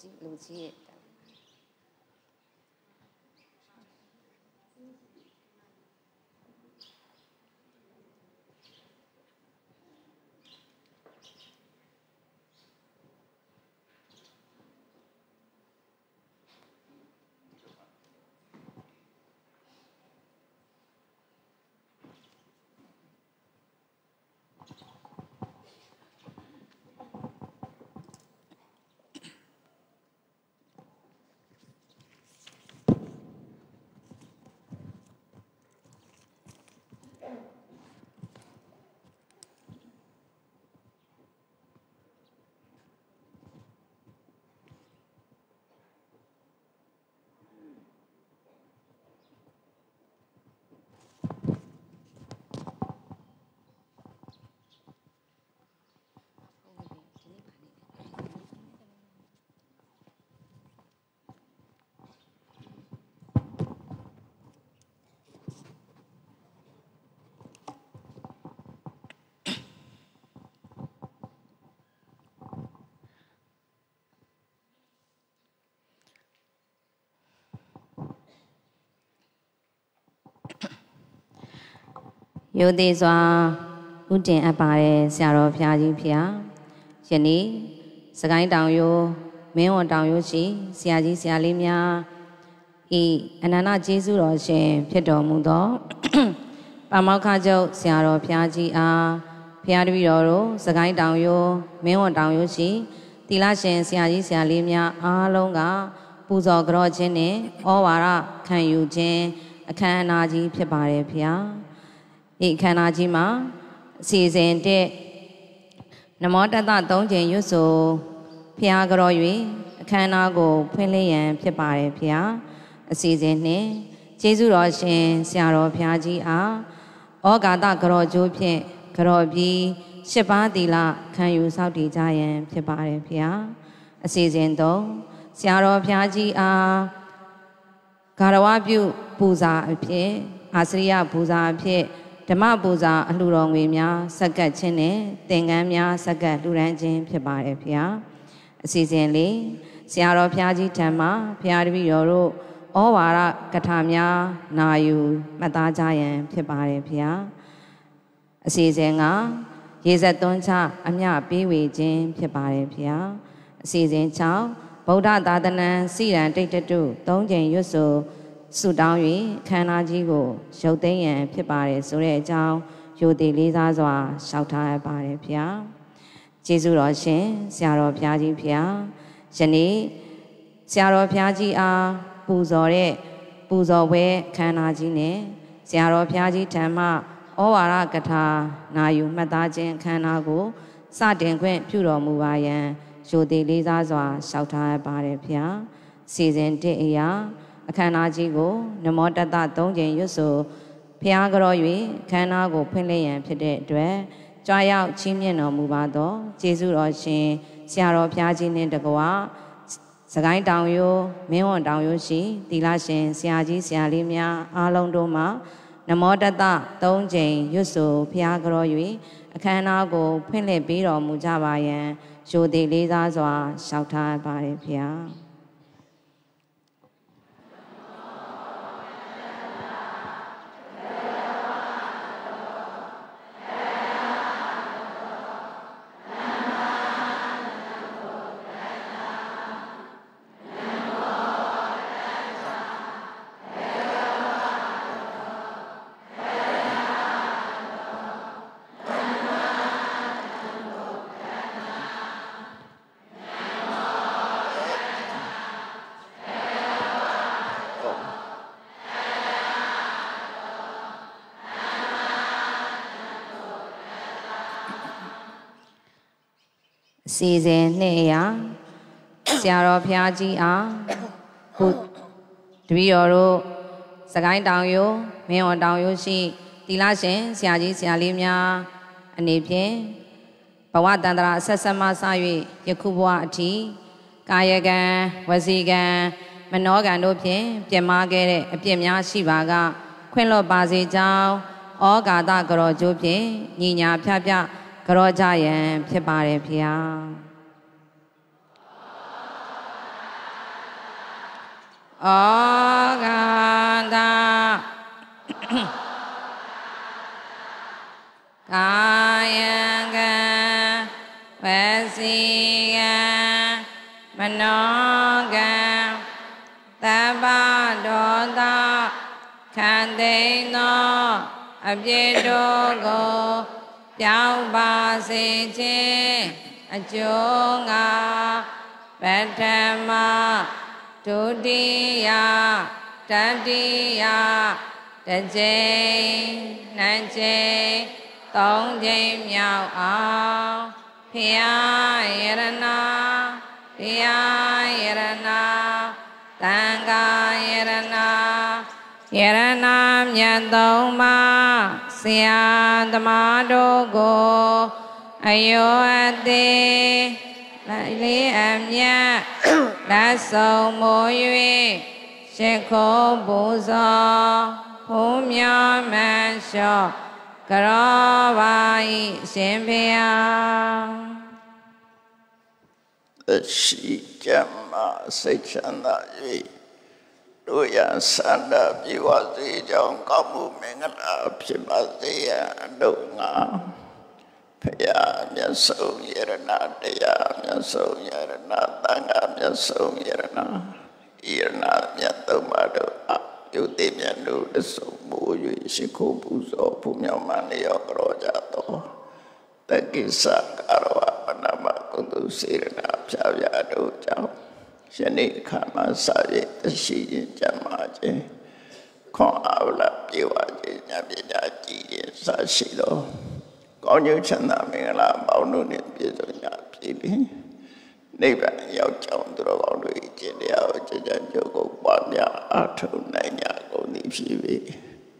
ကြီးလူကြီးရဲ့ ယုံသေးစွာဥတင်အပ်ပါတယ်ဆရာတော်ဘုရားကြီးဖျားယနေ့စကိုင်းတောင်ရိုးမင်းဝန်တောင်ရိုးရှိဆရာကြီးဆရာလေးများဤအနန္တကျေးဇူးတော်ရှင်ဖြစ်တော်မူသောပါမောက္ခချုပ်ဆရာတော်ဘုရားကြီးအားဘုရားတပည့်တော်တို့စကိုင်းတောင်ရိုးမင်းဝန်တောင်ရိုးရှိတိလရှင်ဆရာကြီးဆရာလေးများအားလုံးကပူဇော်ကြော့ခြင်းနဲ့ဩဝါဒခံယူခြင်းအခမ်းအနားကြီးဖြစ်ပါတယ်ဖျား ဤခန္ဓာကြီးမှာအစီအစဉ်တဲ့နမောတတ၃ချိန်ရွတ်ဆိုဖျားကြော၍အခမ်းအနားကိုဖွင့်လှစ်ရန်ဖြစ်ပါတယ်ဖျားအစီအစဉ်နှင့်ကျေးဇူးတော်ရှင်ဆရာတော်ဖျားကြီးအားဩဃာတကြောကျိုးဖြင့်ကြောပြီးရှစ်ပါးသီလခံယူစောင့်တည်ကြရန်ဖြစ်ပါတယ်ဖျားအစီအစဉ်သုံးဆရာတော်ဖျားကြီးအားဂါရဝပြုပူဇာအဖြစ်အာစရိယပူဇာအဖြစ် ဓမ္မပူဇာအလှူတော်ငွေများဆက်ကပ်ခြင်းနဲ့သင်္ကန်းများဆက်ကပ်လှူဒန်းခြင်းဖြစ်ပါတယ်ဖေဟာအစီအစဉ်လေးဆရာတော်ဘုရားကြီးထံမှာဘုရားတပည့်တော်တို့ဩဝါဒကထာများနာယူမှတ်သားကြရန်ဖြစ်ပါတယ်ဖေဟာအစီအစဉ်ကရေဆက်သွန်းချအမျှပေးဝေခြင်းဖြစ်ပါတယ်ဖေဟာအစီအစဉ်6ဗုဒ္ဓသာသနာစီရန်တိတ်တု၃ချိန်ရွတ်ဆို ဆုတောင်း၍ခန္ဓာကြီးကိုရုပ်သိမ်းရန်ဖြစ်ပါတယ်ဆိုတဲ့အကြောင်းယိုတည်လေးစားစွာရှောက်ထားရပါတယ်ဗျာကျေးဇူးတော်ရှင်ဆရာတော်ဘုရားကြီးဗျာယနေ့ဆရာတော်ဘုရားကြီးအားပူဇော်တဲ့ပူဇော်ပွဲခန္ဓာကြီးနဲ့ဆရာတော်ဘုရားကြီးဓမ္မဩဝါဒကထာနာယူမှတ်သားခြင်းခန္ဓာကိုစတင်ခွင့်ပြုတော်မူပါယံယိုတည်လေးစားစွာရှောက်ထားရပါတယ်ဗျာစီစဉ်တဲ့အရာ အခမ်းအနားကြီးကိုနမောတတ၃ချိန်ရွတ်ဆိုဖျားကြော၍ခမ်းနားကိုဖွင့်လှစ်ရန်ဖြစ်တဲ့အတွက်ကြွားရောက်ချီးမြှင့်တော်မူပါသောကျေးဇူးတော်ရှင်ဆရာတော်ဘုရားကြီးနှင့်တကွာစကိုင်းတောင်ရိုးမင်းဝန်တောင်ရိုးရှိတီလာရှင်ဆရာကြီးဆရာလေးများအားလုံးတို့မှာနမောတတ၃ချိန်ရွတ်ဆိုဖျားကြော၍အခမ်းအနားကိုဖွင့်လှစ်ပေးတော်မူကြပါယံရိုသေလေးစားစွာရှောက်ထားပါတယ်ဖျား စီစဉ်နှစ်အရာဆရာတော်ဘုရားကြီးအားခုတပည့်တော်တို့စကိုင်းတောင်ရိုးမင်းဝတောင်ရိုးရှိတီလာရှင်ဆရာကြီးဆရာလေးများအနေဖြင့်ဘဝတန္တရာဆက်ဆက်မှစ၍ယခုဘဝအထိကာယကံဝစီကံမနောကံတို့ဖြင့်ပြမခဲ့တဲ့အပြစ်များရှိပါက ခွင့်လွတ်ပါစေကြောင်းဩဃာတကရောကျိုးဖြင့်ညီညာဖြဖြ ကြောကြရန်ဖြစ်ပါတယ်ဖေဟာဩဃာတကာယံကံဝစီကံမနောကံသဗ္ဗဒောသခံသိသောအပြည့်တို့ကို ပြောင်းပါစေခြင်းအကျိုးငါပထမဒုတိယတတိယတစ်ကြိမ်နှစ်ကြိမ်သုံးကြိမ်မြောက်အောင်ဖျားယရနာတရားယရနာသံဃာယရနာယရနာမြတ်သုံးပါး ဆရာသမားတို့ကိုအယောအသေးလေးအမြတ်လက်ဆုံးမိုး၍ရှ िख ောပူဇော်ဘုံမြမန်လျှော့ကရောပါဤရှင်ဖေယအရှိကြမစိတ်ချမ်းသာ၍ တို့ရဆန္ဒပြေဝစေကြောင်းကောင်းမှုမင်္ဂလာဖြစ်ပါစေရန်တို့ငါဖရာမြတ်ဆုံးယရဏတရားမြတ်ဆုံးယရဏသံဃာမြတ်ဆုံးယရဏယရဏမြတ်သုံးပါးတို့အယုတိမြတ်တို့တဆုံမိုး၍ရှိခိုးပူဇော်ဘုမြောက်မှလျော့ကြောကြသောတကိစ္စကာရဝပနမကုသစေရဏဖြာဖြာတို့ကြောင့် ယနေ့ခါမှာစရည်တရှိရင်ကြမှာခြင်းခွန်အားလာပြေဝခြင်းညပညာကြည်ခြင်းစရှိသောကောင်းကျိုးချမ်းသာမင်္ဂလာပေါင်းတို့နှင့်ပြည့်စုံကြပြီလေနိဗ္ဗာန်ရောက်ကြောင်းသူတော်ကောင်းတို့၏ကျင့်တရားကိုကြကြကြုတ်ကိုပွားများအားထုတ်နိုင်ကြကုန်သည်ဖြစ်ပြီ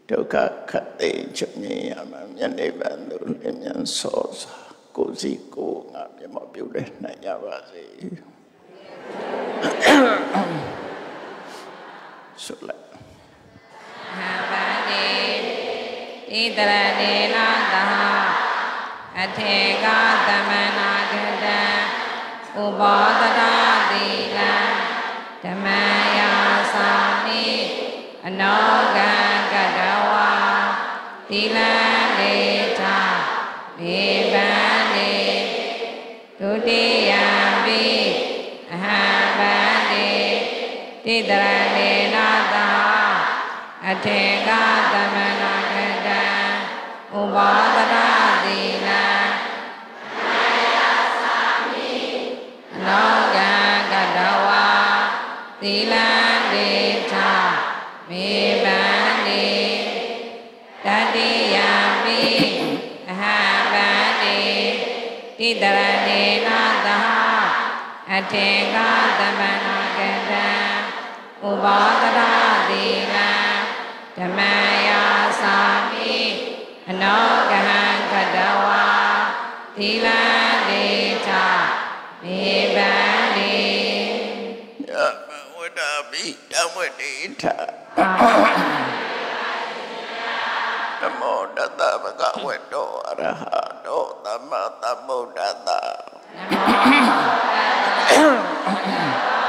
ဒုက္ခခတ်သိမ်းချုပ်ငြိမ်းရမှာမြတ်နိဗ္ဗာန်သို့လင်းမြန်ဆောစာကိုယ်စီကိုယ်ငါမျက်မှောက်ပြုလဲနိုင်ကြပါစေ ဆုလိုက်ဟာပါတိဣတရနေနာသဟအထေကသမနာကတံဥဘောတတာသီလံဓမ္မယာသာမိအနောကံကတဝါသီလံ တိတရဏေနာသာအထေကသမနာကတံဥဘောတတာသီလံနောကံကတဝါသီလံဒေထမေပန္တိတတိယံပိအဟံပန္တိတိတရဏေနာသဟအထေကသမနာကတံ ဥပါဒရာသီလံဓမ္မယာသာမိအနောကဟံကတဝါသီလံဒေထမေပန္တိယမဝတ္တပိဓမ္မတိထနမောတတဗကဝတ္တောအရဟတောသမ္မာသမ္ဗုဒ္ဓတနမောတတစ္ဆာမိဓမ္မံတရဏံကိစ္ဆာမိသံဃံတ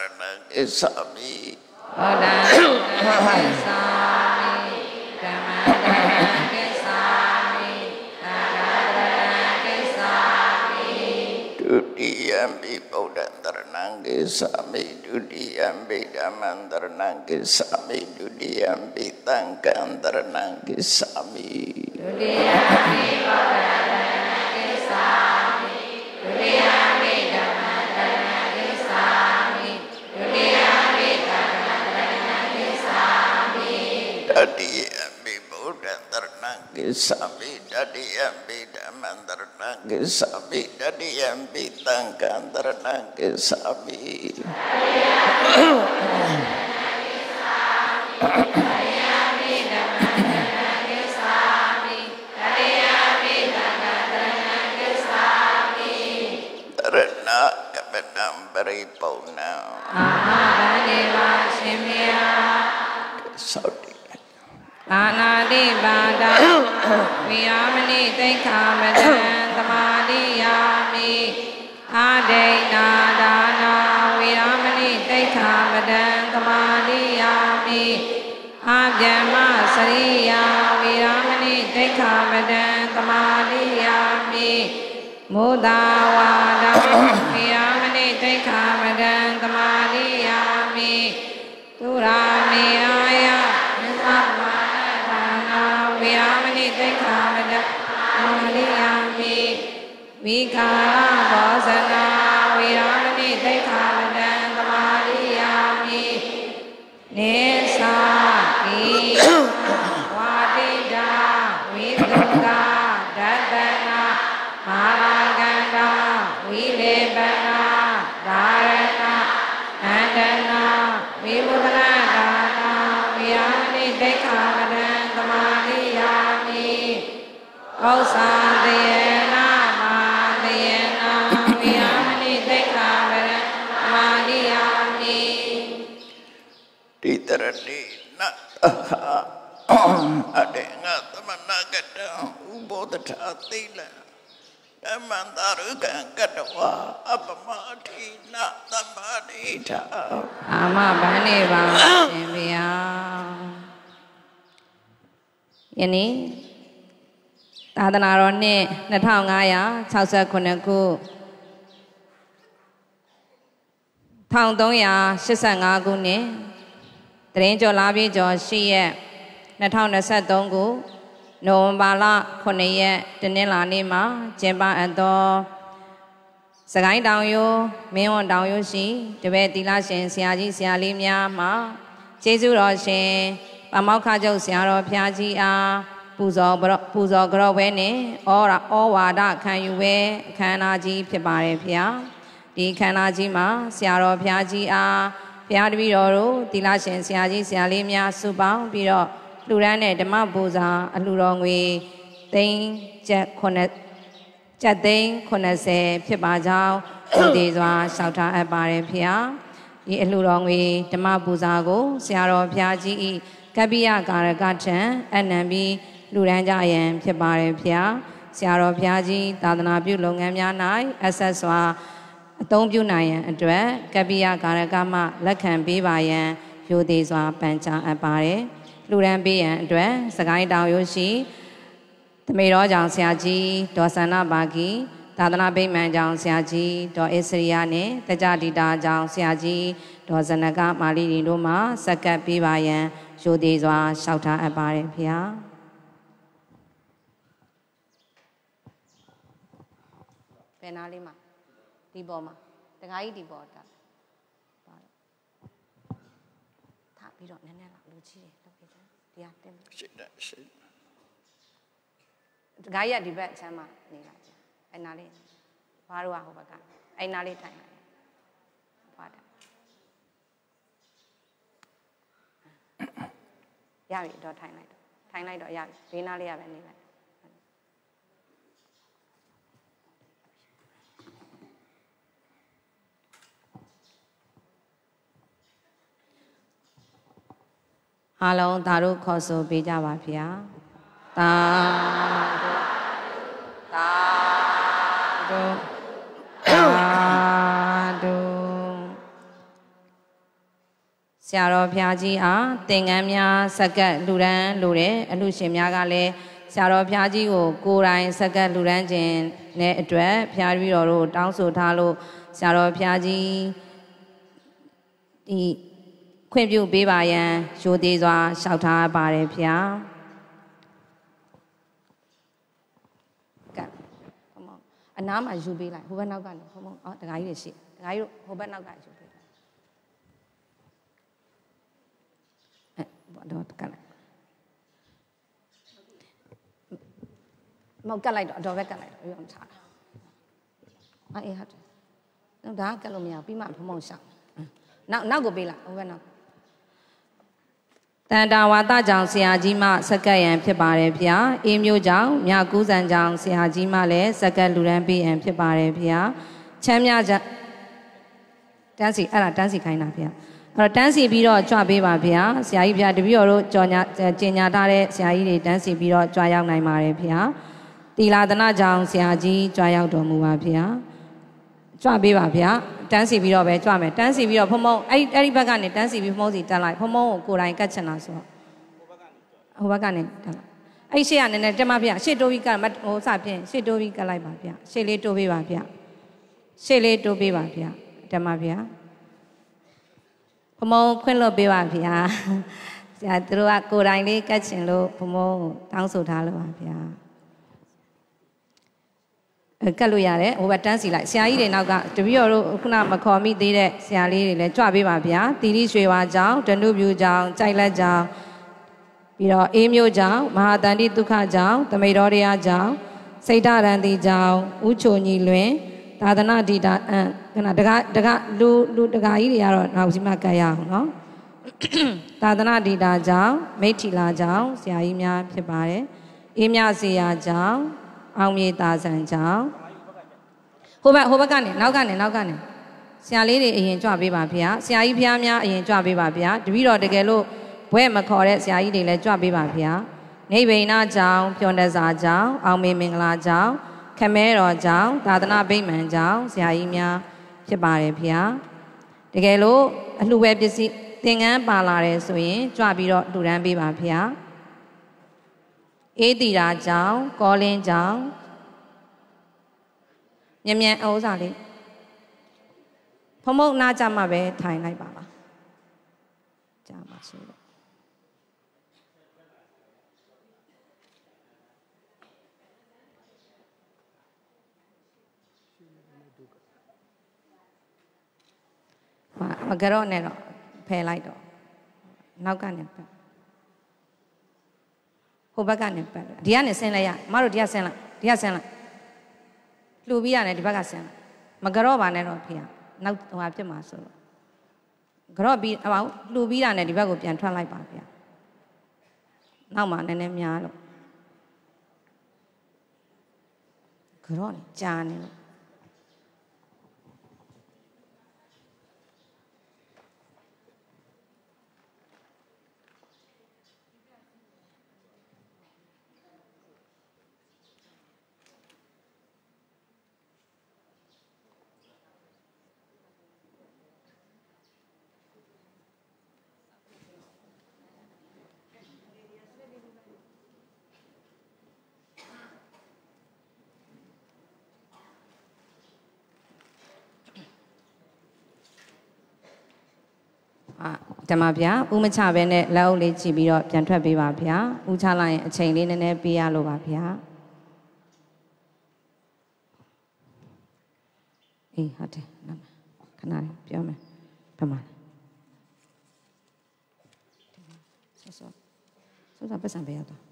ရဏံကိစ္ဆာမိဟောတံကိစ္ဆာမိဓမ္မံတရဏံကိစ္ဆာမိသံဃံတရဏံကိစ္ဆာမိ ဒုတိယံပိဗုဒ္ဓံတရဏံကိ တံပရိပုံဏံအာမဗန္ဒီပါရှင်မြတ်သောတိအာနာတိပါဒဝိယာမဏိတိခာမတံသမာတိယာမိအာဒိဏဒါနာဝိယာမဏိတိခာမတံသမာတိယာမိအာဗျမ္မစရိယာဝိယာမဏိတိခာမတံသမာတိယာမိမုဒာဝါဒဝိယာ မဏိတိခာမတံသမာတိယာမိသူရာမေအာယမြတ်စွာဘုရားသာနာဝေယမဏိတိခာမတအာရိယာမိဝိကာရဘောဇနာဝေယမဏိတိခာမတသမာရိယာမိနေသာကိဝါတိတာဝိသုကာဒတ္တနာမာလာကန္တာဝိလေပနာဒါရဏအန္တနာဝိမုဒနာဒါနာဝိယမဏိတိခာမတံသမာရိယာမိ ဩဇာတယေနာမာတယေနာဝိယမဏိတိခာမတံသမာရိယာမိတိတရတိနတဟအတေငါသမဏကတံဥဘောဓထာသိလံဓမ္မန္တရုကံကတဝါအပမတိနသမ္ပါတိထာအာမဗန္နေပါရှင်ဗျာယနေ့ သာသနာတော်နှစ်2569ခု1385ခုနှစ်တရင်ကျော်လာပြီးကျော်10ရက်2023ခုနိုဝင်ဘာလ9ရက်တနင်္လာနေ့မှာကျင်းပအပ်သောစကိုင်းတောင်ရိုးမင်းဝန်တောင်ရိုးရှိတပည့်တီလာရှင်ဆရာကြီးဆရာလေးများမှကျေးဇူးတော်ရှင်ပမောက္ခချုပ်ဆရာတော်ဖျားကြီးအား ပူဇော်ဘရောပူဇော်ကြော့ဝဲနဲ့ဩရာဩဝါဒခံယူဝဲအခမ်းအနားကြီးဖြစ်ပါတယ်ဖျားဒီခန္ဓာကြီးမှာဆရာတော်ဖျားကြီးအားဖျားတပည့်တော်တို့တီလာရှင်ဆရာကြီးဆရာလေးများစုပေါင်းပြီးတော့လှူဒန်းတဲ့ဓမ္မပူဇာအလှူတော်ငွေသိန်းကျပ်9ကျပ်သိန်း80ဖြစ်ပါကြောင်းဒီသေးစွာလျှောက်ထားအပ်ပါတယ်ဖေဟာဒီအလှတော်ငွေဓမ္မပူဇာကိုဆရာတော်ဘုရားကြီးဤကပ္ပိယကာရကထံအနံပြီး လူရန်ကြရန်ဖြစ်ပါတယ်ဖေဟာဆရာတော်ဘုရားကြီးသာသနာပြုလုပ်ငန်းများ၌အဆက်စွာအသုံးပြုနိုင်ရန်အတွက်ကပ္ပိယကာရကမှလက်ခံပေးပါရန်ရိုသေစွာပန်ကြားအပ်ပါတယ်လူရန်ပေးရန်အတွက်စကိုင်းတောင်ရိုးရှိတမေတော်ကြောင့်ဆရာကြီးဒေါ်ဆန္ဒဘာဂီသာသနာပိမှန်ကြောင့်ဆရာကြီးဒေါ်အေစရိယနဲ့တကြဒီတာကြောင့်ဆရာကြီးဒေါ်ဇနကမာလီရီတို့မှစက္ကပ်ပေးပါရန်ရိုသေစွာလျှောက်ထားအပ်ပါတယ်ဖေဟာဘ ယ်နာလေးမှာဒီပေါ်မှာတခါကြီးဒီပေါ်တာပါတယ်ထားပြီးတော့နည်းနည်းလောက်လူကြီးတယ်လုပ်ပြတယ်ဒီဟာတင်ရှိတယ်ရှိတယ်ဒကာကြီးကဒီဘက်အချမ်းမှာနေလိုက်တယ်အဲ့နာလေးဘာတို့ကဟိုဘက်ကအဲ့နာလေးထိုင်လိုက်တယ်ဘာတာရပြီတော့ထိုင်လိုက်တော့ထိုင်လိုက်တော့ရပြီဘေးနာလေးရပဲနေလိုက် အားလုံးသာတို့ခေါ်ဆိုပေးကြပါဗျာသာတို့သာတို့သာတို့ဆရာတော်ဘုရားကြီးအားသင်္ကန်းများစက္ကပ်လူရန်လူတဲ့အလူရှင်များကလည်းဆရာတော်ဘုရားကြီးကိုကိုယ်တိုင်စက္ကပ်လူရန်ခြင်းနဲ့အတွက်ဘုရားတပည့်တော်တို့တောင်းဆိုထားလို့ဆရာတော်ဘုရားကြီးဒီ ခွင့်ပြုပေးပါရန်ရိုသေးစွာလျှောက်ထားပါတယ်ဗျာကဲဟိုမအနားမှာယူပေးလိုက်ဟိုဘက်နောက်ကနေဟိုမအော်တခါကြီးတွေရှိတခါကြီးတို့ဟိုဘက်နောက်ကယူပေးလိုက်အဲဘောတော့ကလည်းမဟုတ်ကတ်လိုက်တော့အတော်ပဲကတ်လိုက်တော့ပြီးတော့ထားတာအေးဟုတ်တယ်နော်ဒါကကတ်လို့မရဘူးပြီးမှဖုံဖုံရှောက်နောက်နောက်ကိုပေးလိုက်ဟိုဘက်နောက် တန်တာဝါဒကြောင့်ဆရာကြီးမှစကတ်ရန်ဖြစ်ပါတယ်ဗျာအေးမျိုးကြောင့်မြကူးစံကြောင့်ဆရာကြီးမှလည်းစကတ်လူရန်ပေးရန်ဖြစ်ပါတယ်ဗျာချမ်းမြကြတန်းစီအဲ့ဒါတန်းစီခိုင်းတာဗျာအဲ့တော့တန်းစီပြီးတော့ကြွပေးပါဗျာဆရာကြီးဗျာတပည့်တော်တို့ကြော်ညာကျင်ညာထားတဲ့ဆရာကြီးတွေတန်းစီပြီးတော့ကြွရောက်နိုင်ပါတယ်ဗျာတီလာသနာကြောင့်ဆရာကြီးကြွရောက်တော်မူပါဗျာကြွပေးပါဗျာ တန်းစီပြီးတော့ပဲကြွမယ်တန်းစီပြီးတော့ဖုံဖုံအဲ့အဲ့ဒီဘက်ကနေတန်းစီပြီးဖုံဖုံစီတက်လိုက်ဖုံဖုံကိုကိုယ်တိုင်ကတ်ချင်တာဆိုတော့ဟိုဘက်ကနေတက်လိုက်အဲ့ရှေ့ကနည်းနည်းတက်မဗျာရှေ့တိုးပြီးကဟိုစဖြင့်ရှေ့တိုးပြီးကတ်လိုက်ပါဗျာရှေ့လေးတိုးပေးပါဗျာရှေ့လေးတိုးပေးပါဗျာတက်မဗျာဖမုံခွင့်လွတ်ပေးပါဗျာဆရာသူတို့ကကိုယ်တိုင်လေးကတ်ချင်လို့ဖမုံတောင်းဆိုထားလို့ပါဗျာ ကတ်လို့ရတယ်ဟိုဘက်တန်းစီလိုက်ဆရာကြီးတွေနောက်ကတပည့်တော်တို့ခုနမခေါ်မိသေးတဲ့ဆရာလေးတွေလည်းကြွပေးပါဗျာတီရီရွှေဝါကြောင့်ဒနုပြူကြောင့်ကြိုက်လက်ကြောင့်ပြီးတော့အေးမျိုးကြောင့်မဟာတန်တိဒုက္ခကြောင့်သမိတော်တရားကြောင့်စိတ်ဓာရန်တိကြောင့်ဥချိုညီလွင်သာသနာဒီတာအန်ခဏတကတကလူလူတကကြီးတွေကတော့နောက်စီမှကတ်ရအောင်နော်သာသနာဒီတာကြောင့်မိထီလာကြောင့်ဆရာကြီးများဖြစ်ပါတယ်အေးမြစေရာကြောင့် အောင်မြေတာဆန်ကြောင့်ဟိုဘက်ဟိုဘက်ကနေနောက်ကနေနောက်ကနေဆရာလေးတွေအရင်ကြွပေးပါဗျာဆရာကြီးဖျားများအရင်ကြွပေးပါဗျာတပည့်တော်တကယ်လို့ဘွဲ့မခေါ်တဲ့ဆရာကြီးတွေလည်းကြွပေးပါဗျာနေဗိဏကြောင့်ပြွန်တစာကြောင့်အောင်မေမင်္ဂလာကြောင့်ခမဲတော်ကြောင့်သာသနာဗိမာန်ကြောင့်ဆရာကြီးများဖြစ်ပါတယ်ဗျာတကယ်လို့အလှဝဲပစ္စည်းသင်္ကန်းပါလာတယ်ဆိုရင်ကြွပြီးတော့လှူဒန်းပေးပါဗျာ အေးတီတာကြောင့်ကောလင်းကြောင့်မြ мян အဥ္စာလေးဖမုတ်နာကြမှာပဲထိုင်လိုက်ပါလားကြာပါဆိုလို့မကြော့နဲ့တော့ဖယ်လိုက်တော့နောက်ကနေပတ် ဟိုဘက်ကနေပတ်ဒီကနေဆင်းလိုက်ရမတို့ဒီကဆင်းလိုက်ဒီကဆင်းလိုက်လှူပြီးရတယ်ဒီဘက်ကဆင်းလိုက်မကြော့ပါနဲ့တော့ဖေရနောက်ဟိုဟာဖြစ်မှာဆိုတော့ကြော့ပြီးအပေါလှူပြီးတာနဲ့ဒီဘက်ကိုပြန်ထွက်လိုက်ပါဗျာနောက်မှနည်းနည်းများလို့ကြော့နေကြာနေလို့ ဓမ္မဗျာဥမချပဲနဲ့လက်အုပ်လေးကြည့်ပြီးတော့ပြန်ထွက်ပေးပါဗျာဥချလိုက်ရင်အချိန်လေးနည်းနည်းပေးရလို့ပါဗျာအေးဟုတ်တယ်နမခဏလေးပြောမယ်ဘယ်မှာဆောဆောဆောဆောပတ်စံပေးရတော့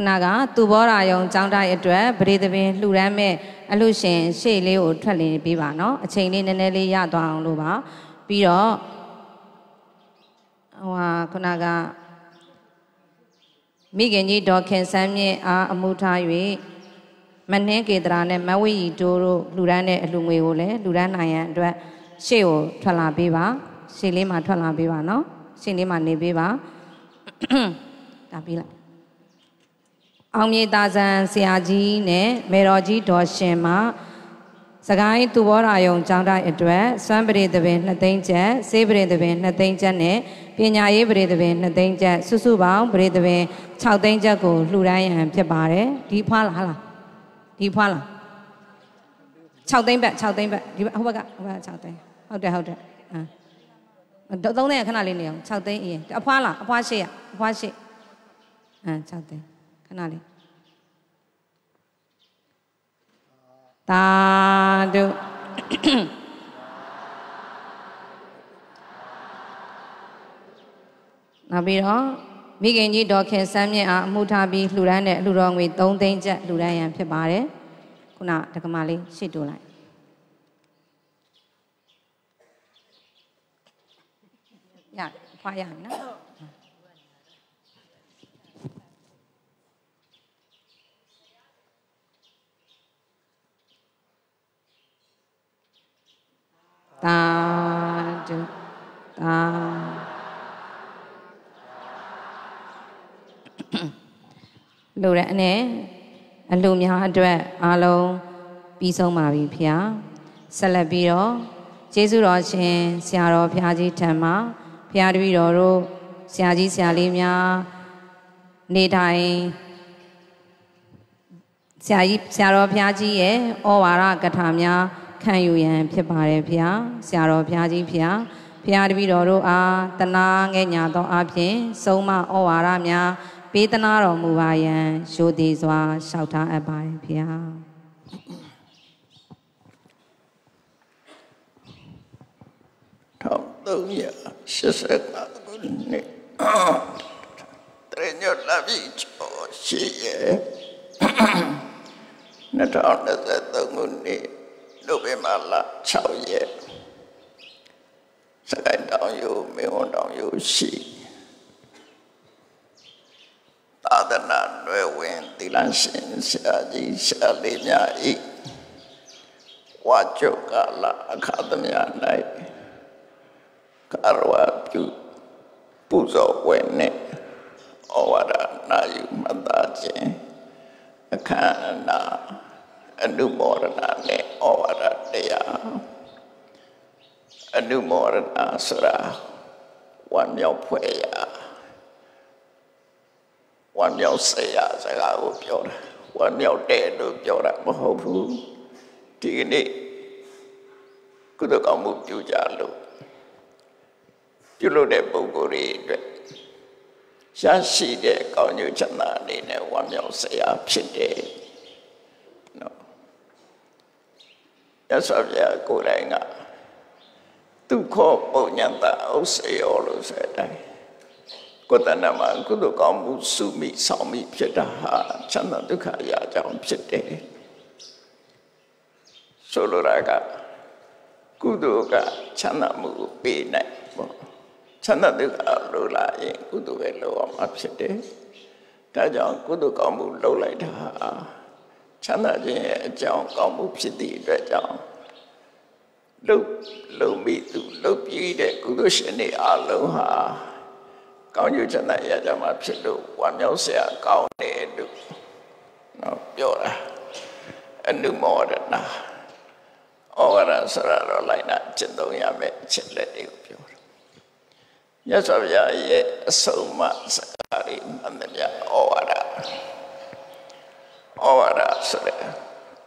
ခုနကသူဘောရာယုံចောင်းတိုက်အတွက်ပရိသပင်လှူဒန်းမဲ့အလို့ရှင်ရှေ့လေးကိုထွက်လင်းပေးပါနော်အချိန်လေးနည်းနည်းလေးရသွားအောင်လို့ပါပြီးတော့ဟိုဟာခုနကမိခင်ကြီးဒေါ်ခင်ဆန်းမြင့်အားအမှုထား၍မနှင်းကေတရာနဲ့မဝိရီတိုးတို့လှူဒန်းတဲ့အလှငွေကိုလည်းလှူဒန်းနိုင်ရန်အတွက်ရှေ့ကိုထွက်လာပေးပါရှေ့လေးမှာထွက်လာပေးပါနော်ရှေ့လေးမှာနေပေးပါဒါပြီးလိုက် အောင်မြေသာဇံဆရာကြီးနဲ့မေတော်ကြီးဒေါ်ရှင်မှစကိုင်းသူဘောရာယုံကျောင်းတိုင်းအတွက်စွမ်းပရိသပင်2သိန်းကျပ်စေးပရိသပင်2သိန်းကျပ်နဲ့ပညာရေးပရိသပင်2သိန်းကျပ်စုစုပေါင်းပရိသပင်6သိန်းကျပ်ကိုလှူဒန်းရန်ဖြစ်ပါတယ်ဒီဖွားလားဟာလားဒီဖွားလား6သိန်းဘက်6သိန်းဘက်ဒီဟိုဘက်ကဟိုဘက်က6သိန်းဟုတ်တယ်ဟုတ်တယ်အာသုံးသိန်းခဏလေးနေအောင်6သိန်းအရင်အဖွားလားအဖွားရှိရအဖွားရှိအဲ6သိန်း ခဏလေးသာဓုနောက်ပြီးတော့မိခင်ကြီးဒေါ်ခင်စမ်းမြင့်အားအမှုထားပြီးလှူဒန်းတဲ့အလှူတော်ငွေ3သိန်းကျပ်လှူဒန်းရန်ဖြစ်ပါတယ်ခုနဒကမာလေးရှစ်တူလိုက်ရတယ်ဖွာရမယ်နော် သာဓုသာလိုတဲ့အနဲ့အလှများအတွက်အားလုံးပြီးဆုံးပါပြီဖျာဆက်လက်ပြီးတော့ကျေးဇူးတော်ရှင်ဆရာတော်ဖျာကြီးထံမှာဖျာတပည့်တော်တို့ဆရာကြီးဆရာလေးများနေထိုင်ဆရာကြီးဆရာတော်ဖျာကြီးရဲ့ဩဝါဒကထာများ ခံယူရန်ဖြစ်ပါတယ်ဖျာဆရာတော်ဖျာကြီးဖျာဖျာတပည့်တော်တို့အားတနာငဲ့ညာသောအဖြစ်ဆုံးမဩဝါဒများပေးသနာတော်မူပါယံရှိုသေးစွာလျှောက်ထားအပ်ပါတယ်ဖေဟာ1385ခုနှစ်တရညလာပြီကျော်ရှိရဲ့2023ခုနှစ် နိုဝင်ဘာလ6ရက်စကိုင်းတောင်ယူမေဝန်တောင်ယူရှိသာသနာ့ရွယ်ဝင်သီလရှင်ဆရာကြီးဆရာလေးများဤဝါကျုကလာအခါသမယ၌ကာရဝပြုပူဇော်ဝဲနှင့်ဩဝါဒနာယူမသာခြင်းအခမ်းအနား အနုမောဒနာနဲ့ဩဝါဒတရားအနုမောဒနာဆိုတာဝမ်းမြောက်ဖွယ်ရာဝမ်းမြောက်စရာစကားကိုပြောတာဝမ်းမြောက်တဲ့လို့ပြောတာမဟုတ်ဘူးဒီကနေ့ကုသကောင်းမှုပြုကြလို့ပြုလုပ်တဲ့ပုဂ္ဂိုလ်တွေအတွက်ရရှိတဲ့ကောင်းကျိုးချမ်းသာအနေနဲ့ဝမ်းမြောက်စရာဖြစ်တယ်နော် ရသော်ပြကိုယ်တိုင်ကဒုက္ခပုံညံတာဥစေယောလို့ဆိုတဲ့အတိုင်းကိုယ်တဏ္ဍမှာကုသိုလ်ကောင်းမှုစုမိဆောင်မိဖြစ်တာဟာချမ်းသာဒုက္ခအရာကြောင့်ဖြစ်တယ်ဆိုလိုတာကကုသိုလ်ကချမ်းသာမှုကိုပေးနိုင်ပေါ့ချမ်းသာဒုက္ခလိုလာရင်ကုသိုလ်ပဲလိုအောင်မှာဖြစ်တယ်ဒါကြောင့်ကုသိုလ်ကောင်းမှုလုပ်လိုက်တာဟာ ချမ်းသာခြင်းရဲ့အကြောင်းကောင်းမှုဖြစ်သည့်အတွက်ကြောင့်လုံလုံပြီးသူလုံပြီးတဲ့ကုသိုလ်ရှင်တွေအလုံးဟာကောင်းကျိုးချမ်းသာရကြမှာဖြစ်လို့ဝမ်းမြောက်စရာကောင်းတယ်လို့နော်ပြောတာအနုမောဒနာဩဝရဆရာတော်လိုက်နာကျင့်သုံးရမယ်ချက်လက်တွေကိုပြောတာမြတ်စွာဘုရားရဲ့အဆုံးအမစကားတွေမှန်တယ်ဗျဩဝါဒ ဩဝါဒဆိုတဲ့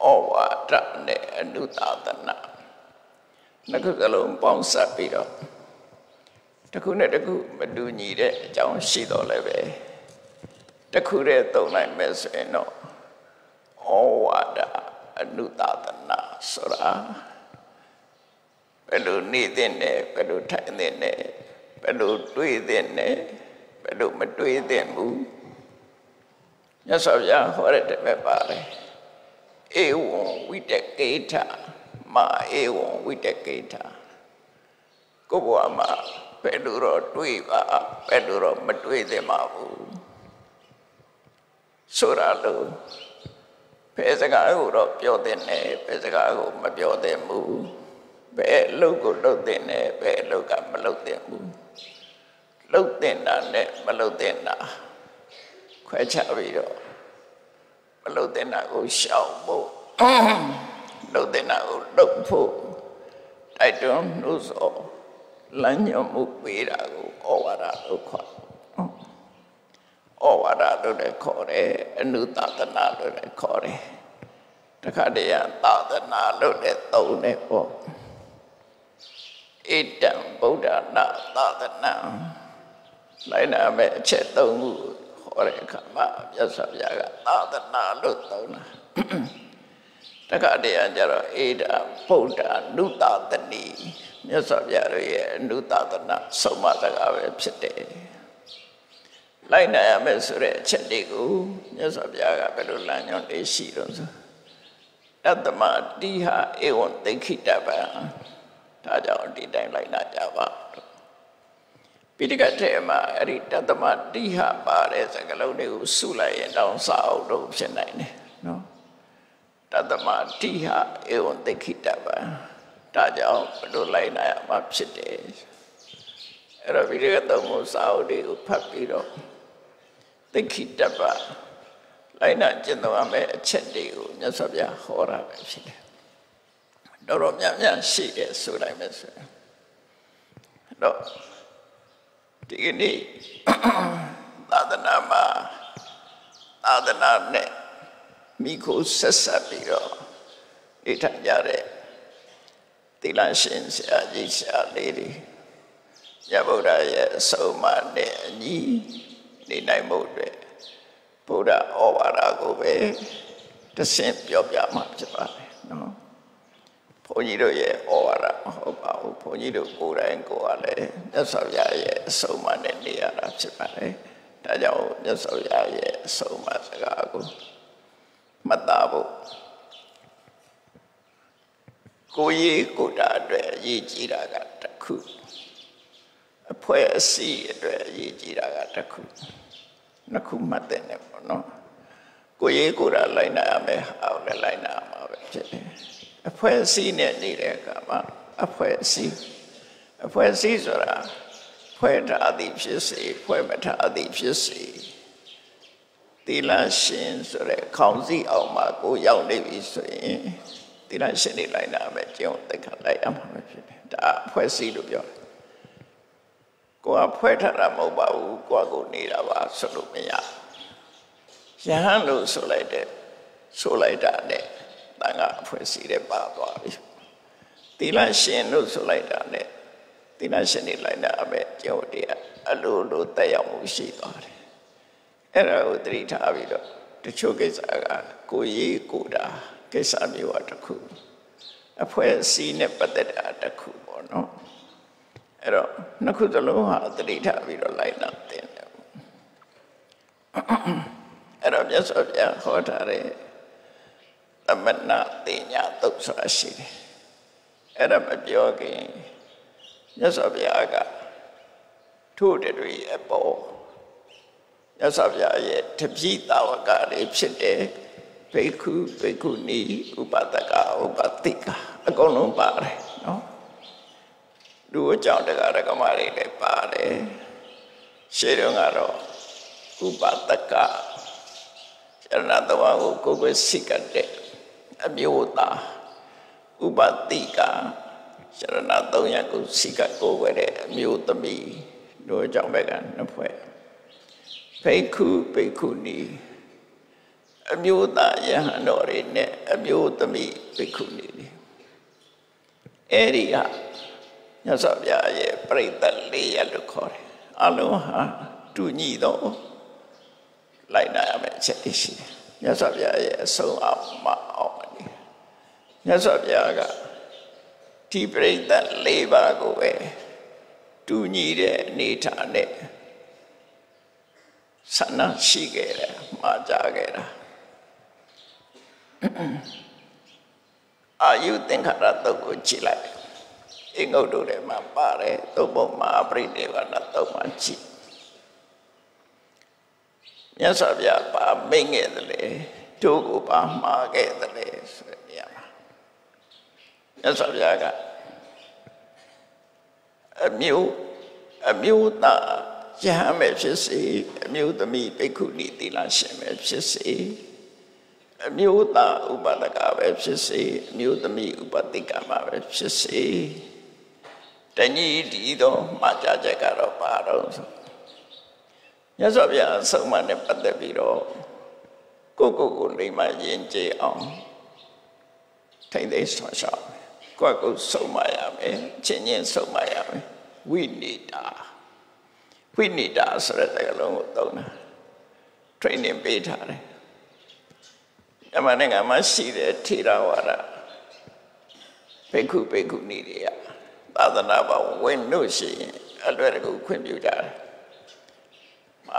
ဩဝါဒနဲ့အနုသာသနာနှစ်ခုစလုံးပေါင်းစပ်ပြီးတော့တစ်ခုနဲ့တစ်ခုမတူညီတဲ့အကြောင်းရှိတော့လည်းပဲတစ်ခုတည်းသုံးနိုင်မယ်ဆိုရင်တော့ဩဝါဒအနုသာသနာဆိုတာဘယ်လိုနေတဲ့နဲ့ဘယ်လိုထိုင်တဲ့နဲ့ဘယ်လိုတွေးတဲ့နဲ့ဘယ်လိုမတွေးတဲ့ဘူး မြတ်စွာဘုရားဟောတဲ့တည်းပဲပါတယ်ဧဝံဝိတကေထမဧဝံဝိတကေထကိုဘဝမှာဘယ်လိုတော့တွေးပါဘယ်လိုတော့မတွေးသင့်ပါဘူးဆိုရလို့ဘယ်စကားကိုတော့ပြောသင့်တယ်ဘယ်စကားကိုမပြောသင့်ဘူးဘယ်အလုပ်ကိုလုပ်သင့်တယ်ဘယ်အလုပ်ကမလုပ်သင့်ဘူးလုပ်သင့်တာနဲ့မလုပ်သင့်တာ ခွဲခြားပြီးတော့မလုပ်သင့်တာကိုရှောင်ဖို့လုပ်သင့်တာကိုလုပ်ဖို့တိုက်တွန်းလို့ဆိုလမ်းညွှန်မှုပေးတာကိုဩဝါဒလို့ခေါ်ဩဝါဒလို့လည်းခေါ်တယ်အနုသာသနာလို့လည်းခေါ်တယ်တခါတည်းသာသနာလို့လည်းသုံးတယ်ပေါ့ဣတံဗုဒ္ဓနာသာသနာလိုက်နာမဲ့အချက်သုံးခု ဟဟောတဲ့အခါမှာမြတ်စွာဘုရားကသာသနာလို့သုံးတာတခါတည်းကကျတော့အေဒဗုဒ္ဓနုတသတိမြတ်စွာဘုရားရဲ့အနုတသနာဆုံးမစကားပဲဖြစ်တယ်လိုက်နိုင်ရမယ်ဆိုတဲ့အချက်တွေကိုမြတ်စွာဘုရားကဘယ်လိုလမ်းညွှန်လေးရှိတော့ဆိုတတ္တမတိဟဧဝံသိခိတပံဒါကြောင့်ဒီတိုင်းလိုက်နာကြပါ ပိဋကတ်ထဲမှာအဲ့ဒီတတ္တမတိဟပါတဲ့စကားလုံးတွေကိုစုလိုက်ရင်တောင်စာအုပ်တော့ဖြစ်နိုင်တယ်နော်တတ္တမတိဟဧဝံသိခိတပံဒါကြောင့်ဘယ်လိုလိုက်နာရမှာဖြစ်တယ်အဲ့တော့ပိဋကတ်သုံးဖို့စာအုပ်တွေကိုဖတ်ပြီးတော့သိခိတပံလိုက်နာကျင့်သုံးရမယ့်အချက်တွေကိုမြတ်စွာဘုရားဟောတာပဲဖြစ်တယ်တော်တော်များများရှိတယ်ဆိုလိုက်မယ်ဆိုရင်တော့ ဒီကနေ့သာသနာမှာသာသနာနဲ့မိခိုဆက်ဆက်ပြီးတော့နေထိုင်ကြတဲ့သီလရှင်ဆရာကြီးဆရာလေးတွေမြတ်ဗုဒ္ဓရဲ့အဆုံးအမနဲ့အညီနေနိုင်မှုအတွက်ဗုဒ္ဓဩဝါဒကိုပဲတဆင့်ပြောပြမှာဖြစ်ပါတယ်နော် ဘုန်းကြီးတို့ရဲ့ဩဝါဒမဟုတ်ပါဘူးဘုန်းကြီးတို့ကိုယ်တိုင်ကိုယ်ကလည်းမြတ်စွာဘုရားရဲ့အဆုံးအမနဲ့နေရတာဖြစ်ပါတယ်ဒါကြောင့်မြတ်စွာဘုရားရဲ့အဆုံးအမစကားကိုမှတ်သားဖို့ကိုရေးကိုတာအတွက်အရေးကြီးတာကတစ်ခုအဖွဲ့အစည်းအတွက်အရေးကြီးတာကတစ်ခုနှစ်ခုမှတ်တဲ့နေပေါ့နော်ကိုရေးကိုတာလိုက်နာရမယ်ဟာလည်းလိုက်နာမှာပဲဖြစ်တယ် အဖွဲ့အစည်းနဲ့နေတဲ့အခါမှာအဖွဲ့အစည်းအဖွဲ့အစည်းဆိုတာဖွဲ့ထားသည်ဖြစ်စေဖွဲ့မထားသည်ဖြစ်စေသီလရှင်ဆိုတဲ့ခေါင်းစည်းအောင်မှာကိုရောက်နေပြီဆိုရင်သီလရှင်တွေလိုက်နာမယ်ကျင့်ဝတ်သိက္ခာလိုက်ရမှာပဲဖြစ်တယ်ဒါအဖွဲ့အစည်းလို့ပြောတယ်ကိုကဖွဲ့ထားတာမဟုတ်ပါဘူးကိုကကိုနေတာပါဆိုလို့မရရဟန်းလို့ဆိုလိုက်တဲ့ဆိုလိုက်တာနဲ့ တန်ခါအဖွဲ့အစည်းတွေပါသွားပြီသီလရှင်လို့ဆိုလိုက်တာနဲ့သီလရှင်တွေလိုက်နာမယ်ကျင့်ဝတ်တရားအလိုလိုတက်ရောက်မှုရှိသွားတယ်အဲ့ဒါကိုသတိထားပြီးတော့တချို့ကိစ္စကကိုရေးကိုတာကိစ္စမျိုးအတစ်ခုအဖွဲ့အစည်းနဲ့ပတ်သက်တာတစ်ခုပေါ့နော်အဲ့တော့နှစ်ခုသလုံးဟာသတိထားပြီးတော့လိုက်နာတင်တယ်အဲ့တော့မြတ်စွာဘုရားဟောထားတဲ့သ မဏတင်ညာသုတ်ဆိုတာရှိတယ်အဲ့ဒါမပြောခင်မြတ်စွာဘုရားကထို့တွေအပေါ်မြတ်စွာဘုရားရဲ့တပည့်တာဝကတွေဖြစ်တဲ့ဘိက္ခုဘိက္ခုနီဥပဒကဥပတိကအကုန်လုံးပါတယ်နော်လူအကြောင်းတရားဓမ္မတွေလည်းပါတယ်ရှေးတုန်းကတော့ဥပဒကရဏတော်ကိုကိုယ်ကိုစိတ်ကတဲ့ အမျိုးသားဥပတိကရဏသုံးရကိုစိတ်ကကိုယ်ဝဲတဲ့အမျိုးသမီးတို့အကြောင်းဘက်ကနှစ်ဖွဲ့ဘိက္ခုဘိက္ခုနီအမျိုးသားယဟန်တော်တွေနဲ့အမျိုးသမီးဘိက္ခုနီတွေအဲ့ဒီဟာမြတ်စွာဘုရားရဲ့ပြိတ္တလေးရလို့ခေါ်တယ်အလုံးဟာတူညီတော့လိုက်နာရမယ့်အချက်တွေရှိတယ်မြတ်စွာဘုရားရဲ့အဆုံးအမအောင် မနေမြတ်စွာဘုရားကဒီပြိတ္တလေးပါးကိုပဲတူညီတဲ့အနေထားနဲ့ဆန္ဒရှိခဲ့တယ်မှာကြားခဲ့တာအာယုသင်္ခါရတုတ်ကိုကြည့်လိုက်အင်္ဂုတ္တထဲမှာပါတယ်သုတ်ပုံမှာပရိနိဗ္ဗာန်တုတ်မှာကြည့်မြတ်စွာဘုရားပါမိတ်ခဲ့တယ်လေတို့ကိုပါမှားခဲ့တယ်လေဆိုတဲ့နေရာ မှာမြတ်စွာဘုရားကအမျိုးအမျိုးသားယဟန်ပဲဖြစ်စေအမျိုးသမီးဘိက္ခုနီသီလရှင်ပဲဖြစ်စေအမျိုးသားဥပဒကပဲဖြစ်စေအမျိုးသမီးဥပတိကမှာပဲဖြစ်စေတညီဒီတော့မှာကြချက်ကတော့ပါတော့ဆိုမြတ်စွာဘုရားဆုံးမနဲ့ပတ်သက်ပြီးတော့ကိုကိုကိုလိမ္မာရင်ကျေအောင်ထိုင်သိဆွမ်းရှောက် ကိုယ့်ကိုဆုံးမရမယ်ချင်းချင်းဆုံးမရမယ်ဝိနိတာဝိနိတာဆိုတဲ့စကားလုံးကိုသုံးတာ training ပေးထားတယ်မြန်မာနိုင်ငံမှာရှိတဲ့ထေရဝါဒဘိက္ခုဘိက္ခုနီတွေကသာသနာ့ဘဝင်လို့ရှိရင်အလွယ်တကူခွင့်ပြုကြတယ်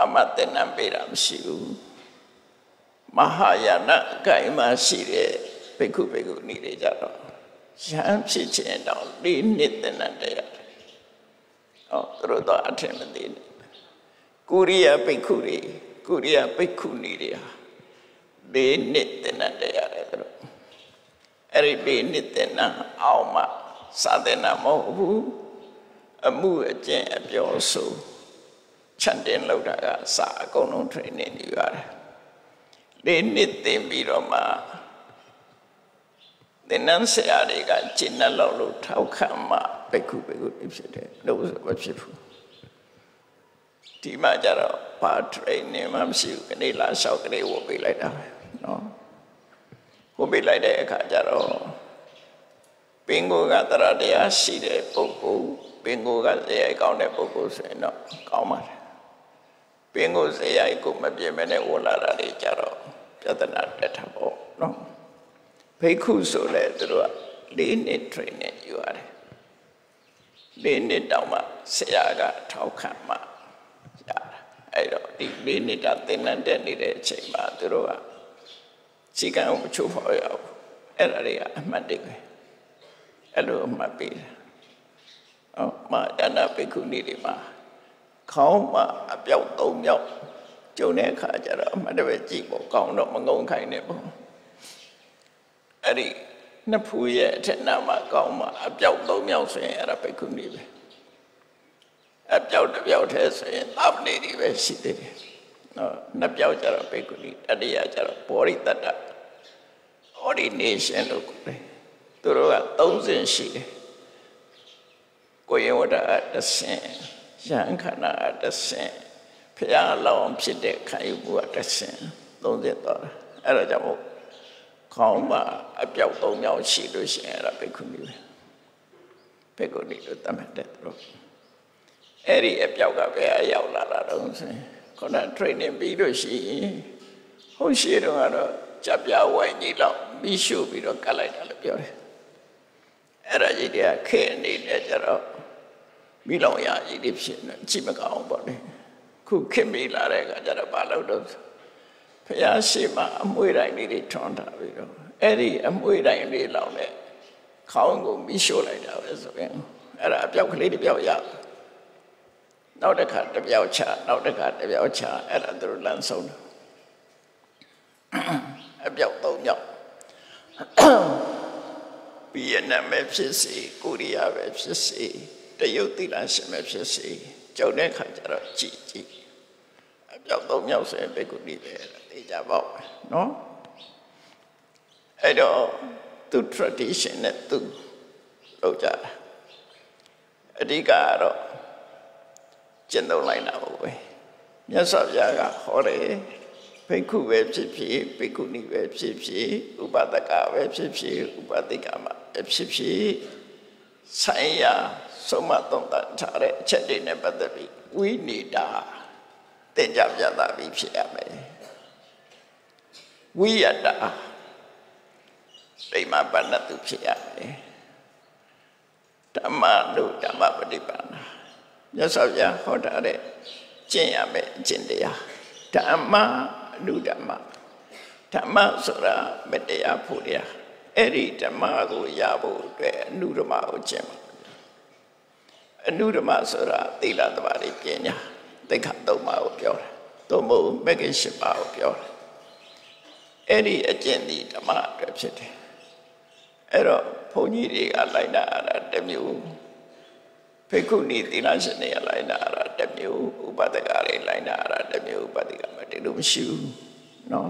အမတ်တင်နံပေးတာမရှိဘူးမဟာယာနအကိုင်မှာရှိတဲ့ဘိက္ခုဘိက္ခုနီတွေကြတော့ ရဟန်းဖြစ်ခြင်းတော့လေးနှစ်တင်နံတရားဟောသူတို့တော့အထင်မသေးနဲ့ကုရိယဘိက္ခုတွေကုရိယဘိက္ခုနီတွေဟာလေးနှစ်တင်နံတရားတယ်သူတို့အဲ့ဒီလေးနှစ်တင်နံအောင်မှစာတင်နံမဟုတ်ဘူးအမှုအကျင့်အပြောဆိုချန်တင်လောက်တာကစာအကုန်လုံး training ယူရတယ်လေးနှစ်သင်ပြီးတော့မှသ င်္นานဆရာတွေကကျင့်တဲ့လောက်လို့ထောက်ခံမှဘိက္ခုဘိက္ခုဖြစ်တယ်လို့ဆိုမဖြစ်ဘူးဒီမှာကျတော့ဘာ training မှမရှိဘူးခဏလာလျှောက်ကနေဝတ်ပေးလိုက်တာပဲเนาะဝတ်ပေးလိုက်တဲ့အခါကျတော့ပင်ကိုကတရတရားရှိတဲ့ပုဂ္ဂိုလ်ပင်ကိုကဇေယိုက်ကောင်းတဲ့ပုဂ္ဂိုလ်ဆိုရင်တော့ကောင်းပါတယ်ပင်ကိုဇေယိုက်ကိုမပြည့်မနဲ့ဝလာတာတွေကြတော့ပြဿနာတက်တာပေါ့နော် ဘိက္ခုဆိုလဲသူတို့ကလေးနှစ် training ယူရတယ်လေးနှစ်တောင်မှဆရာကထောက်ခံမှရတာအဲ့တော့ဒီလေးနှစ်တာသင်တန်းတက်နေတဲ့အချိန်မှာသူတို့ကစီကံကိုမချိုးဖော်ရဘူးအဲ့ဒါတွေကအမှတ်တွေပဲအဲ့လိုအမှတ်ပေးတယ်ဟောမာယနာဘိက္ခုနီတွေမှာခေါင်းမှာအပြောက်သုံးမြောက်ကျုံတဲ့အခါကျတော့အမှတ်တပဲကြည့်ပေါ့ကောင်းတော့မငုံခိုင်းနဲ့ပေါ့ အဲ့ဒီနှစ်ဖူးရဲ့အထက်နာမှာကောင်းမှာအပြောက်သုံးမြောက်ဆိုရင်အဲ့ဒါဘိက္ခုနီပဲအပြောက်တစ်ပြောက်တည်းဆိုရင်သဗ္ဗနေတွေပဲရှိသေးတယ်နော်နှစ်ပြောက်ကျတော့ဘိက္ခုနီတတိယကျတော့ဘောရိတတ္တ ordination လို့ခေါ်တယ်သူတို့က30ရှိတယ်ကိုရင်ဝတ္တအတဆင်ရဟန်းခန္ဓာအတဆင်ဖရာလောင်းဖြစ်တဲ့ခံယူမှုအတဆင်30တော့အဲ့ဒါကြောင့်မို့ ခေါင်းမှာအပြောက်၃မြောက်ရှိလို့ရှိရင်အဲ့ဒါဘိက္ခုနီပဲဘိက္ခုနီလို့သတ်မှတ်တဲ့သူတို့အဲ့ဒီအပြောက်ကပဲအရောက်လာတာတော့ဆိုရင်ခုန training ပြီးလို့ရှိရင်ဟုတ်ရှိတော့ကတော့ကြပြဝိုင်းကြီးတော့ပြီးရှုပြီးတော့ကတ်လိုက်တာလို့ပြောတယ်အဲ့ဒါကြီးတွေကခဲနေတဲ့ကြတော့မိလောင်ရကြီးတွေဖြစ်နေကြည့်မကောင်းပေါ့လေခုခင်မိလာတဲ့အခါကျတော့ဘာလို့တော့ ဖះရှိမှအမွှေးတိုင်းလေးတွေထွန်းထားပြီးတော့အဲ့ဒီအမွှေးတိုင်းလေးလောင်တဲ့ခေါင်းကိုမိရှို့လိုက်တာပဲဆိုရင်အဲ့ဒါအပြောက်ကလေးတစ်ပြောက်ရနောက်တစ်ခါတစ်ပြောက်ချနောက်တစ်ခါတစ်ပြောက်ချအဲ့ဒါသူတို့လမ်းဆုံးတယ်အပြောက်သုံးပြောက်ဗီယက်နမ်ပဲဖြစ်စေကိုရီးယားပဲဖြစ်စေတရုတ်သီလရှင်ပဲဖြစ်စေကြုံတဲ့ခါကျတော့ကြည်ကြည် အပြောက်သုံးမြောက်ဆိုရင်ဘိက္ခုနီပဲသိကြပေါ့နော်အဲ့တော့သူ tradition နဲ့သူလုပ်ကြတာအဓိကကတော့ကျင့်သုံးလိုက်တာပဲမြတ်စွာဘုရားကဟောတယ်ဘိက္ခုပဲဖြစ်ဖြစ်ဘိက္ခုနီပဲဖြစ်ဖြစ်ဥပဒကပဲဖြစ်ဖြစ်ဥပဒိကမပဲဖြစ်ဖြစ်ဆိုင်ရာဆုံးမသုံးသပ်ထားတဲ့အချက်တွေနဲ့ပတ်သက်ပြီးဝိနေတာ တင်ကြပြတာပြီးဖြစ်ရမယ်ဝိယတာဒိမပဏတုဖြစ်ရမယ်ဓမ္မတို့ဓမ္မပฏิပန္နာမြတ်စွာဘုရားဟောထားတဲ့ကျင့်ရမယ်အကျင့်တရားဓမ္မအနုဓမ္မဓမ္မဆိုတာမတရားဖို့တရားအဲ့ဒီဓမ္မကိုရဖို့အတွက်အနုဓမ္မကိုကျင့်ပါအနုဓမ္မဆိုတာသီလသမာဓိပညာ သိက္ခာသုံးပါးကိုပြောတာသို့မဟုတ်မဂ္ဂင်၈ပါးကိုပြောတာအဲ့ဒီအကျင့်ဒီဓမ္မအတွက်ဖြစ်တယ်အဲ့တော့ဘုန်းကြီးတွေကလိုက်နာရတာတစ်မျိုးဖိက္ခုနီသီလရှင်တွေကလိုက်နာရတာတစ်မျိုးဥပဒကတွေလိုက်နာရတာတစ်မျိုးဥပဒကမတူလို့မရှိဘူးနော်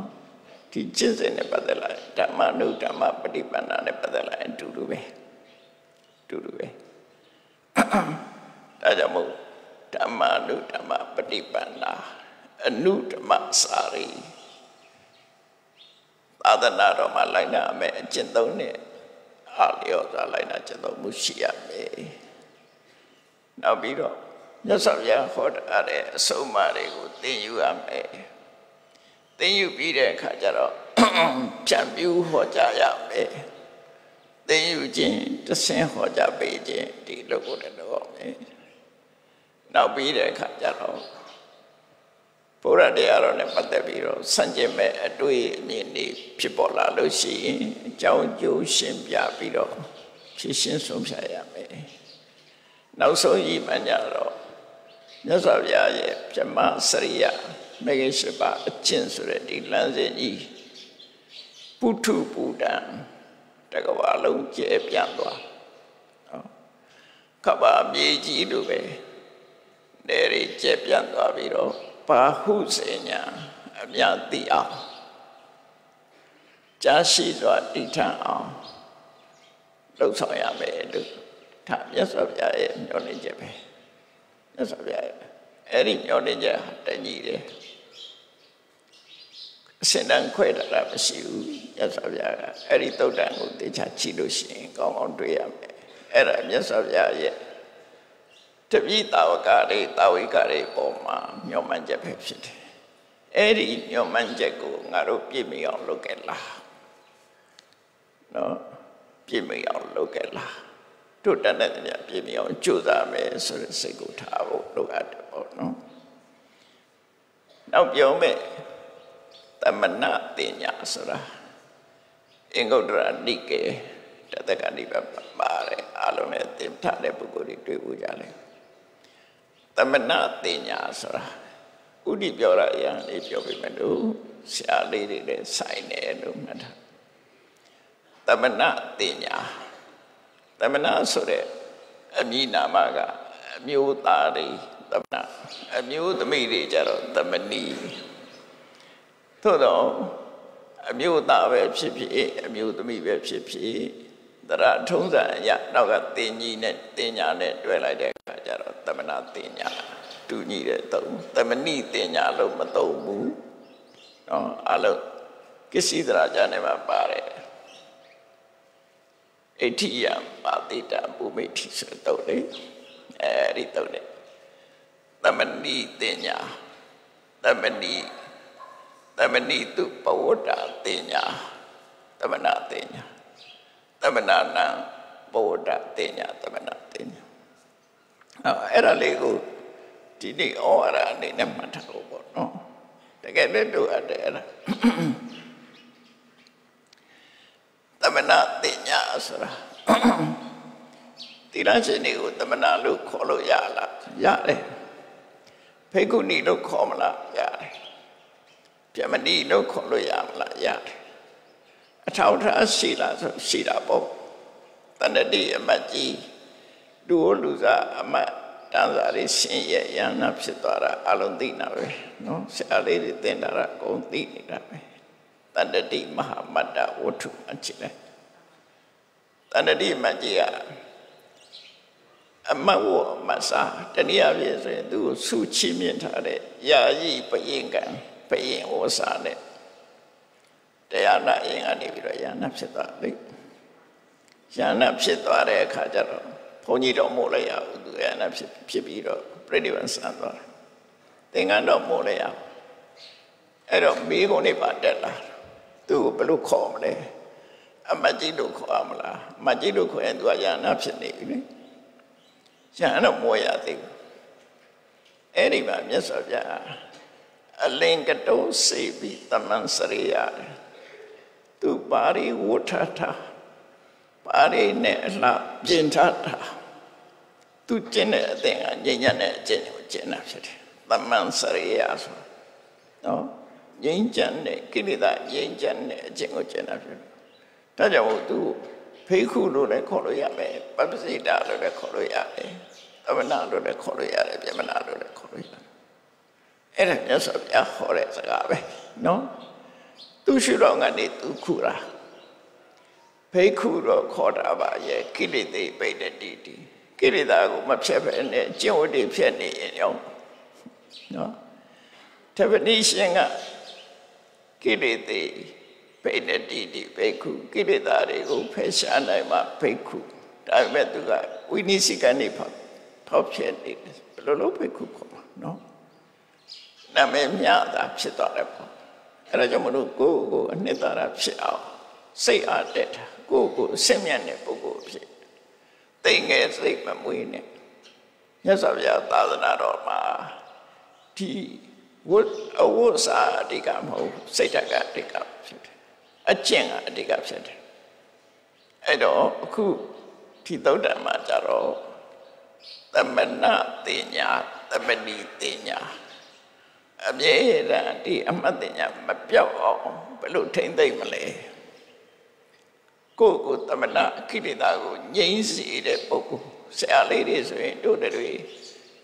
ဒီကျင့်စဉ်နဲ့ပတ်သက်လာဓမ္မနုဓမ္မပฏิပန္နနဲ့ပတ်သက်လာအတူတူပဲတူတူပဲဒါကြောင့်မို့ ဓမ္မနုဓမ္မပฏิပန္နာအနုဓမ္မစာရီသာသနာတော်မှာလိုက်နာမယ်အကျင့်သုံးနဲ့အားလျော်စွာလိုက်နာကျင့်သုံးမှုရှိရမယ်နောက်ပြီးတော့မြတ်စွာဘုရားဟောထားတဲ့အဆုံးအမတွေကိုသင်ယူရမယ်သိယူပြီးတဲ့အခါကျတော့ဖြန့်ပြူဟောကြားရမယ်သိယူခြင်းတဆင်းဟောကြားပေးခြင်းဒီလိုကိုလည်းလုပ်မယ် နောက်ပြီးတဲ့အခါကျတော့ဘုရားတရားတော်နဲ့ပတ်သက်ပြီးတော့စံကျင်မဲ့အတွေ့အမြင်တွေဖြစ်ပေါ်လာလို့ရှိရင်အကြောင်းကျိုးရှင်းပြပြီးတော့ဖြည့်ရှင်းဆုံးဖြတ်ရမယ်နောက်ဆုံးဤမှညတော့မြတ်စွာဘုရားရဲ့ပြမစရိယမေဂရှိပါအကျင့်ဆိုတဲ့ဒီလမ်းစဉ်ကြီးပုထုပူတံတကဘာလုံးကျဲပြန့်သွားနော်ကဘာမြေကြီးလိုပဲ နေရီကျဲပြန့်သွားပြီးတော့ဘာဟုစေညာအမြတ်သိအောင်ကြာရှိစွာတည်ထအောင်လှုပ်ဆောင်ရမယ်လို့ဒါမြတ်စွာဘုရားရဲ့မျှော်လင့်ချက်ပဲမြတ်စွာဘုရားရဲ့အဲ့ဒီမျှော်လင့်ချက်တညီတယ်အစင်တန်ခွဲတာမရှိဘူးမြတ်စွာဘုရားကအဲ့ဒီတုတ်တန်ကိုတေချာကြည့်လို့ရှိရင်ကောင်းကောင်းတွေ့ရမယ်အဲ့ဒါမြတ်စွာဘုရားရဲ့ တပိတာဝကတွေတာဝိကတွေပေါ်မှာမျှော်မှန်းချက်ပဲဖြစ်တယ်အဲ့ဒီမျှော်မှန်းချက်ကိုငါတို့ပြည့်မီအောင်လုပ်ခဲ့လားနော်ပြည့်မီအောင်လုပ်ခဲ့လားတို့တတ်တဲ့ပြပြည့်မီအောင်ကြိုးစားမယ်ဆိုတဲ့စိတ်ကိုထားဖို့လုပ်ရတယ်ပေါ့နော်နောက်ပြောမယ်တမနာတင်ညာဆိုတာအင်္ဂုတ္တရနိကေတတကဏိပပါတယ်အလုံးနဲ့တင်ထားတဲ့ပုဂ္ဂိုလ်တွေတွေ့ဖို့ကြတယ် တမနာတင်ညာဆိုတာဥဒိပြောရအရင်လေးပြောပြမယ်လို့ဆရာလေးတွေလည်းဆိုင်တယ်လို့မှတ်ထားတမနာတင်ညာတမနာဆိုတဲ့အမည်နာမကအမျိုးသားတွေတမနာအမျိုးသမီးတွေကြတော့တမနီသို့တော့အမျိုးသားပဲဖြစ်ဖြစ်အမျိုးသမီးပဲဖြစ်ဖြစ်တရထုံးစံအရနောက်ကတင်ကြီးနဲ့တင်ညာနဲ့တွဲလိုက်တဲ့ သမဏတင်ညာတူညီတဲ့သုံးသမဏိတင်ညာလို့မသုံးဘူးနော်အလုံးကစ္စည်းတရာကျမ်းထဲမှာပါတယ်အဋ္ဌိယပါတိတဘုမိဋ္ဌိဆိုတော့လေအဲဒီတော့လေသမဏိတင်ညာသမဏိသမဏိတုပဝတ္တာတင်ညာသမဏတင်ညာသမဏနံပဝတ္တာတင်ညာသမဏတင်ညာ အဲ့ဒါလေးကိုဒီနေ့ဩဝါဒအနေနဲ့မှတ်ထားဖို့ပေါ့နော်တကယ်လည်းတို့အပ်တယ်အဲ့ဒါတမနာတင်ညာဆိုတာတိရရှင်တွေကိုတမနာလို့ခေါ်လို့ရလားရတယ်ဖိက္ခုနီလို့ခေါ်မလားရတယ်ပြမဏီလို့ခေါ်လို့ရမလားရတယ်အထောက်ထားရှိလားဆိုရှိတာပေါ့တဏ္ဍတိအမတ်ကြီး လူလူစားအမတ်တန်းစာလေးရှင်ရဲ့ယန္နာဖြစ်သွားတာအလုံးသိတာပဲနော်ဆရာလေးတွေသင်တာအကုန်သိနေတာပဲတဏ္ဍတိမဟာမတ္တဝတ္ထုအချစ်လဲတဏ္ဍတိမကြီးကအမတ်ဝမစာတနည်းအားဖြင့်ဆိုရင်သူကိုဆုချီးမြှင့်ထားတဲ့ယာယီပရင်ကံပရင်ဝစာနဲ့တရားနာရင်ကနေပြီးတော့ယန္နာဖြစ်သွားပြီယန္နာဖြစ်သွားတဲ့အခါကျတော့ ဘုန်းကြီးတော့မို့လိုက်ရဘူးသူယန္နာဖြစ်ဖြစ်ပြီးတော့ပြိဋိဘံဆန်သွားတယ်သင်္ကန်းတော့မို့လိုက်ရအဲ့တော့မိကုံနေပါတက်လာသူ့ကိုဘယ်လိုခေါ်မလဲအမကြီးတို့ခေါ်မလားအမကြီးတို့ခေါ်ရင်သူကယန္နာဖြစ်နေပြီလေယန္နာတော့မို့ရသေးဘူးအဲ့ဒီမှာမြတ်စွာဘုရားအလင်ကတုံးစေပြီးတမန်စရိယာသူပါရိဝဋ္ဌတာ ပါရိနဲ့အလှပြင်ထားတာသူကျင့်တဲ့အသင်ကငြိမ်းချမ်းတဲ့အကျင့်ကိုကျင့်တာဖြစ်တယ်သမန်စရိယာဆိုနော်ငြိမ်းချမ်းတဲ့ကိလေသာငြိမ်းချမ်းတဲ့အကျင့်ကိုကျင့်တာဖြစ်တယ်ဒါကြောင့်သူဖေးခုလို့လည်းခေါ်လို့ရမယ်ပပစိတာလို့လည်းခေါ်လို့ရတယ်သမဏလို့လည်းခေါ်လို့ရတယ်ပြမနာလို့လည်းခေါ်လို့ရတယ်အဲ့ဒါမြတ်စွာဘုရားဟောတဲ့စကားပဲနော်သူရှိတော်ကနေသူခုတာ ဖိခုတော့ခေါ်တာပါရဲ့ကိလေသာပိတ်တဲ့တီတီကိလေသာကိုမဖြတ်ပဲနဲ့ကျင့်ဝတ်တွေဖြတ်နေရင်ရောနော်တပတိရှင်ကကိလေသာပိတ်တဲ့တီတီဖိခုကိလေသာတွေကိုဖယ်ရှားနိုင်မှဖိခုဒါပေမဲ့သူကဝိနည်းစိကနေဖောက်ဖောက်ဖြတ်နေတယ်ဘယ်လိုလုပ်ဖိခုခေါ်မှာနော်နာမည်မြတာဖြစ်သွားတယ်ပေါ့အဲ့ဒါကြောင့်မလို့ကိုယ့်ကိုအနှစ်သာရဖြစ်အောင်စိတ်အားတက်တာ ကိုယ့်ကိုအစင်မြတ်တဲ့ပုဂ္ဂိုလ်ဖြစ်တိမ်ငယ်စိတ်မမွေးနဲ့မြတ်စွာဘုရားသာသနာတော်မှာဒီဝတ်အဝတ်စာအဓိကမဟုတ်စိတ်ဓာတ်ကအဓိကဖြစ်တယ်အကျင့်ကအဓိကဖြစ်တယ်အဲ့တော့အခုဒီသုတ်တံမှာကြတော့သမဏတင်ညာသမဏီတင်ညာအမြဲတမ်းဒီအမှတ်တင်ညာမပြောက်အောင်ဘယ်လိုထိမ့်သိမ့်မလဲ ကိုယ့်ကိုသမဏကိလေသာကိုငြိမ်းစေတဲ့ပုဂ္ဂိုလ်ဆရာလေးတွေဆိုရင်တို့တွေ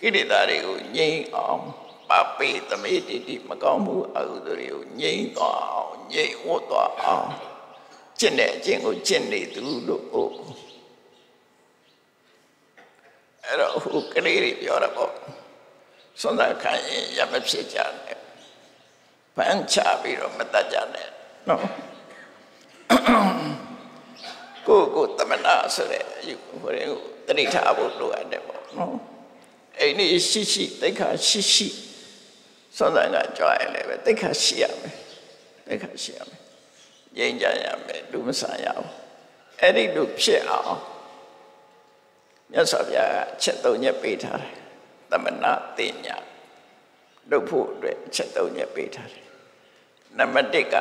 ကိလေသာတွေကိုငြိမ်းအောင်ပပေသမေတိတိမကောင်းမှုအကုသိုလ်တွေကိုငြိမ်းသွားအောင်ငြိမ်းဝတ်သွားအောင်ကျင့်တဲ့အကျင့်ကိုကျင့်နေသူလို့ဟုတ်အဲ့တော့ဟိုကလေးတွေပြောတာပေါ့စွန့်စားခံရင်ရမဖြစ်ကြနဲ့ပန်းချပြီးတော့မတတ်ကြနဲ့နော် ကိုကိုတမနာဆိုတဲ့အယူဟိုရင်ကိုတတိထားဖို့လိုအပ်တယ်ပေါ့နော်အဲ့ဒီရှိရှိတိခါရှိရှိစွန့်စားကကြွားရင်လည်းပဲတိခါရှိရမယ်တိခါရှိရမယ်ငြိမ်းကြရမယ်လူမဆန်ရအောင်အဲ့ဒီလိုဖြစ်အောင်မြတ်စွာဘုရားကချက်သုံးချက်ပေးထားတယ်သမဏတင်ညာလုပ်ဖို့အတွက်ချက်သုံးချက်ပေးထားတယ်နံပါတ်1က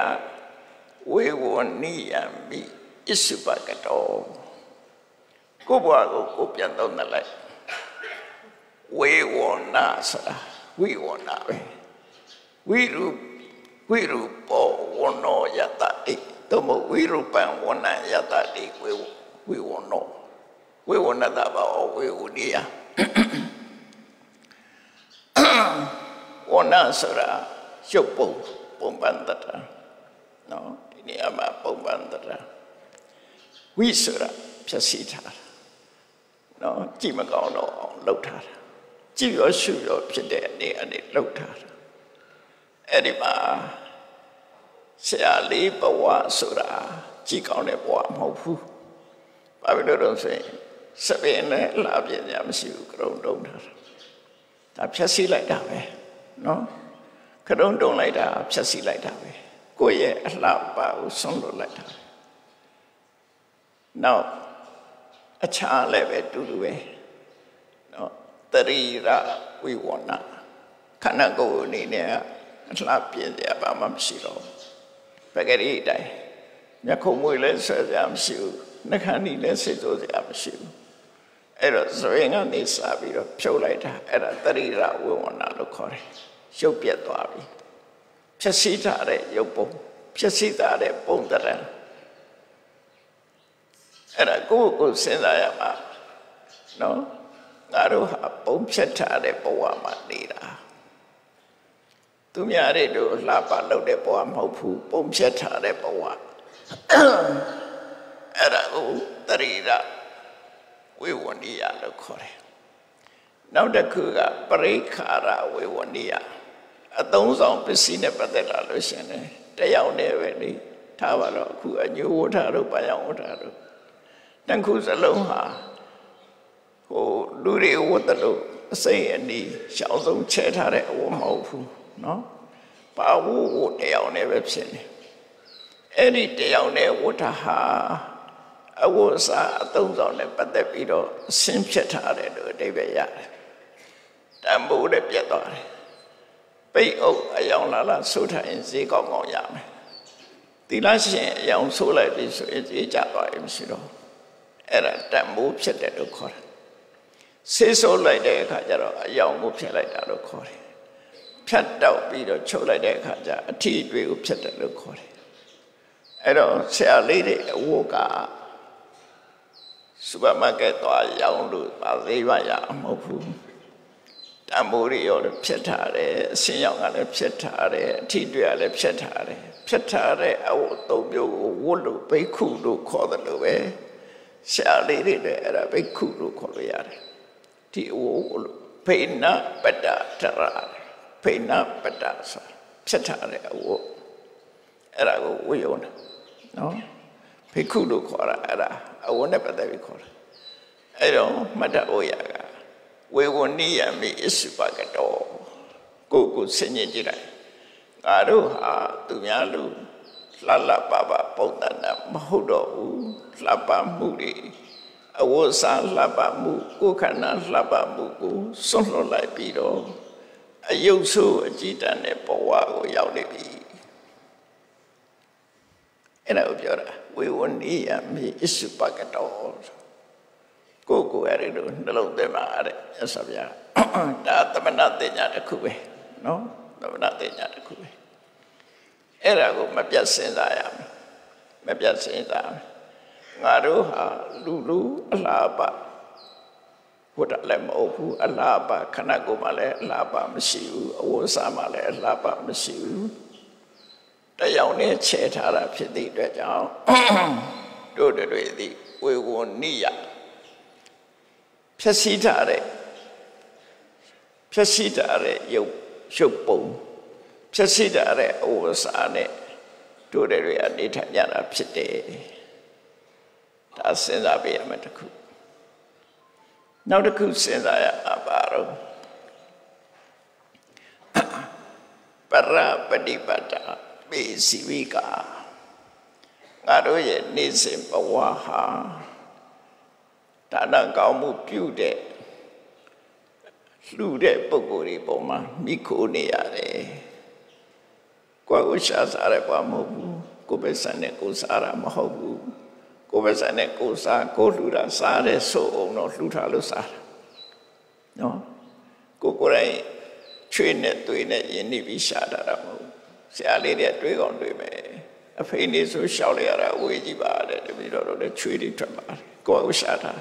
ဝေဝနိယမိ အစ္စုပကတောကိုဘွားကိုကိုပြန်သုံးသလိုက်ဝေဝနာဆိုတာဝိဝနာပဲဝိရုဝိရုပောဝနောယတတိသို့မဟုတ်ဝိရုပံဝနံယတတိဝေဝိဝနောဝေဝနတဘာဝေဝနိယဝနဆိုတာရုပ်ပုံပုံပန်းတတာနော်ဒီနေရာမှာပုံပန်းတတာ ဝိဆိုတာဖြည့်စီထားတာနော်ကြည့်မကောင်းတော့အောင်လှုပ်ထားတာကြည့်ရောရှုရောဖြစ်တဲ့အနေအနေလှုပ်ထားတာအဲ့ဒီမှာဆရာလေးဘဝဆိုတာကြည့်ကောင်းတဲ့ဘဝမဟုတ်ဘူးဘာဖြစ်လို့လဲဆိုရင်စပင်းနဲ့လာပြင်းရမရှိဘူးကရုံတုံးထားတာဒါဖြည့်စီလိုက်တာပဲနော်ကရုံတုံးလိုက်တာဖြည့်စီလိုက်တာပဲကိုယ့်ရဲ့အလှပါကိုဆုံးလို့လိုက်တာ နောက်အခြားလည်းပဲတူတူပဲနော်တရိရဝိဝဏခန္ဓာကိုယ်အနေနဲ့အလှပြည့်ရပါမှမရှိတော့ပဂရိတိုင်းမျက်ခုံးမွေလည်းဆွဲစရာမရှိဘူးနှခမ်းနီလည်းစိတ်ဆိုးစရာမရှိဘူးအဲ့တော့ဇဝင်ကနေစပြီးတော့ဖြုတ်လိုက်တာအဲ့ဒါတရိရဝိဝဏလို့ခေါ်တယ်ရုပ်ပြက်သွားပြီဖြည့်စည်းထားတဲ့ရုပ်ပုံဖြည့်စည်းထားတဲ့ပုံတရံ အဲ့ဒါကိုယ့်ကိုစဉ်းစားရမှာနော်ငါတို့ဟာပုံဖြတ်ထားတဲ့ဘဝမှာနေတာသူများတွေတို့လှပလုပ်တဲ့ဘဝမဟုတ်ဘူးပုံဖြတ်ထားတဲ့ဘဝအဲ့ဒါကိုတရိရဝေဝဏိယလို့ခေါ်တယ်နောက်တစ်ခုကပရိခါရဝေဝဏိယအသုံးဆောင်ပစ္စည်းနဲ့ပတ်သက်လာလို့ရှင်တယ်တယောက်နဲ့ပဲလေထားပါတော့အခုအညိုဝဋ္ဌတို့ပါယောဝဋ္ဌတို့ တန်ခုစလုံးဟာဟိုလူတွေဝတ်တယ်လို့အစိမ့်အနီးရှောင်းဆုံးချဲထားတဲ့အဝတ်မဟုတ်ဘူးเนาะပါဝဝတယောက်နဲ့ပဲဖြစ်နေအဲ့ဒီတယောက်နဲ့ဝဋ္ဌဟာအဝတ်အစားအသုံးဆောင်နဲ့ပတ်သက်ပြီးတော့ဆင်းဖြစ်ထားတယ်လို့အဓိပ္ပာယ်ရတယ်တန်ဖိုးနဲ့ပြတ်သွားတယ်ပိတ်အုပ်အယောင်လာလာဆိုးထိုင်ဈေးကောင်းကောင်းရမယ်သီလရှင်အယောင်ဆိုးလိုက်ပြီဆိုရင်ဈေးကျသွားရင်မရှိတော့ အဲ့ဒါတန်ဖိုးဖြစ်တယ်လို့ခေါ်တယ်ဆေးဆိုးလိုက်တဲ့အခါကျတော့အယောင်ကိုဖြစ်လိုက်တာလို့ခေါ်တယ်ဖြတ်တောက်ပြီးတော့ချုပ်လိုက်တဲ့အခါကျအထီးတွေကိုဖြစ်တယ်လို့ခေါ်တယ်အဲ့တော့ဆရာလေးတွေအဝတ်ကစူပါမားကတ်သွားရောင်းလို့ပါသေးပါရမဟုတ်ဘူးတံမိုးတွေရောဖြစ်ထားတယ်အစင်းရောင်ကလည်းဖြစ်ထားတယ်အထီးတွေကလည်းဖြစ်ထားတယ်ဖြစ်ထားတဲ့အဝတ်သုံးမျိုးကိုဝတ်လို့ဘိက္ခုလို့ခေါ်တယ်လို့ပဲဆ ရာလေးတွေလည်းအဲ့ဒါဘိက္ခုလို့ခေါ်လို့ရတယ်ဒီအဝတ်လို့ဖိနပတ္တတရာဖိနပတ္တဆိုဖြစ်ထားတဲ့အဝတ်အဲ့ဒါကိုဝေယုံတယ်နော်ဖိခုလို့ခေါ်တာအဲ့ဒါအဝတ်နဲ့ပတ်သက်ပြီးခေါ်တာအဲ့တော့မတ္တဩယာကဝေဝနိယမိအစုပကတောကိုကိုဆင်ញင်ကြည့်လိုက်ငါတို့ဟာသူများလူ လှလှပပပုံသဏ္ဍာန်မဟုတ်တော့ဘူးလှပမှုတွေအဝတ်စားလှပမှုကိုယ်ခန္ဓာလှပမှုကိုစွန့်လွတ်လိုက်ပြီးတော့အယုတ်ဆိုးအကြည်တန်တဲ့ဘဝကိုရောက်နေပြီအဲ့ဒါကိုပြောတာဝေဝနိယမိအစ္စုပကတောကိုကိုရတဲ့နှလုံးသွင်းပါတဲ့ရသဗျာဒါသမဏတင်ညာတစ်ခုပဲနော်သမဏတင်ညာတစ်ခုပဲ အဲ့ဒါကိုမပြတ်စဉ်းစားရမယ်မပြတ်စဉ်းစားငါတို့ဟာလူလူအလားပါဝတ်တယ်လည်းမဟုတ်ဘူးအလားပါခဏကိုမှလည်းအလားပါမရှိဘူးအဝတ်စားမှလည်းအလားပါမရှိဘူးတယောက်နဲ့ခြေထားတာဖြစ်သည့်အတွက်ကြောင့်တို့တွေသည်ဝေဝနိယဖြည့်စည်းထားတဲ့ဖြည့်စည်းထားတဲ့ရုပ်ရုပ်ပုံ ဖြည့်စည်းထားတဲ့အဝတ်စားနဲ့တို့တွေကနေထိုင်ကြတာဖြစ်တယ်ဒါစဉ်းစားပေးရမယ်တခုနောက်တစ်ခုစဉ်းစားရမှာပါတော့ပရပฏิပတ်တာမေစီဝိကာငါတို့ရဲ့နေ့စဉ်ဘဝဟာဒါနကောင်းမှုပြုတဲ့လှူတဲ့ပုံကိုယ်တွေပုံမှာမိခိုးနေရတယ်။ ကိုယ်ကိုရှားစားရပါမဟုတ်ဘူး။ကိုယ်ပဲစံနဲ့ကိုယ်စားတာမဟုတ်ဘူး။ကိုယ်ပဲစံနဲ့ကိုယ်စားကိုယ်လှူတာစားတဲ့ဆိုအောင်တော့လှူထားလို့စားတာ။နော်။ကိုယ်ကိုယ်တိုင်ချွေးနဲ့သွေးနဲ့ယဉ်နေပြီးရှားတာတော့မဟုတ်ဘူး။ဆရာလေးတွေတွေးကောင်းတွေးမယ်။အဖေနေဆိုရှောက်လိုက်ရတာအဝေးကြီးပါတယ်တပည့်တော်တို့လည်းချွေးတွေထွက်ပါတယ်။ကိုယ်ကိုရှားတာ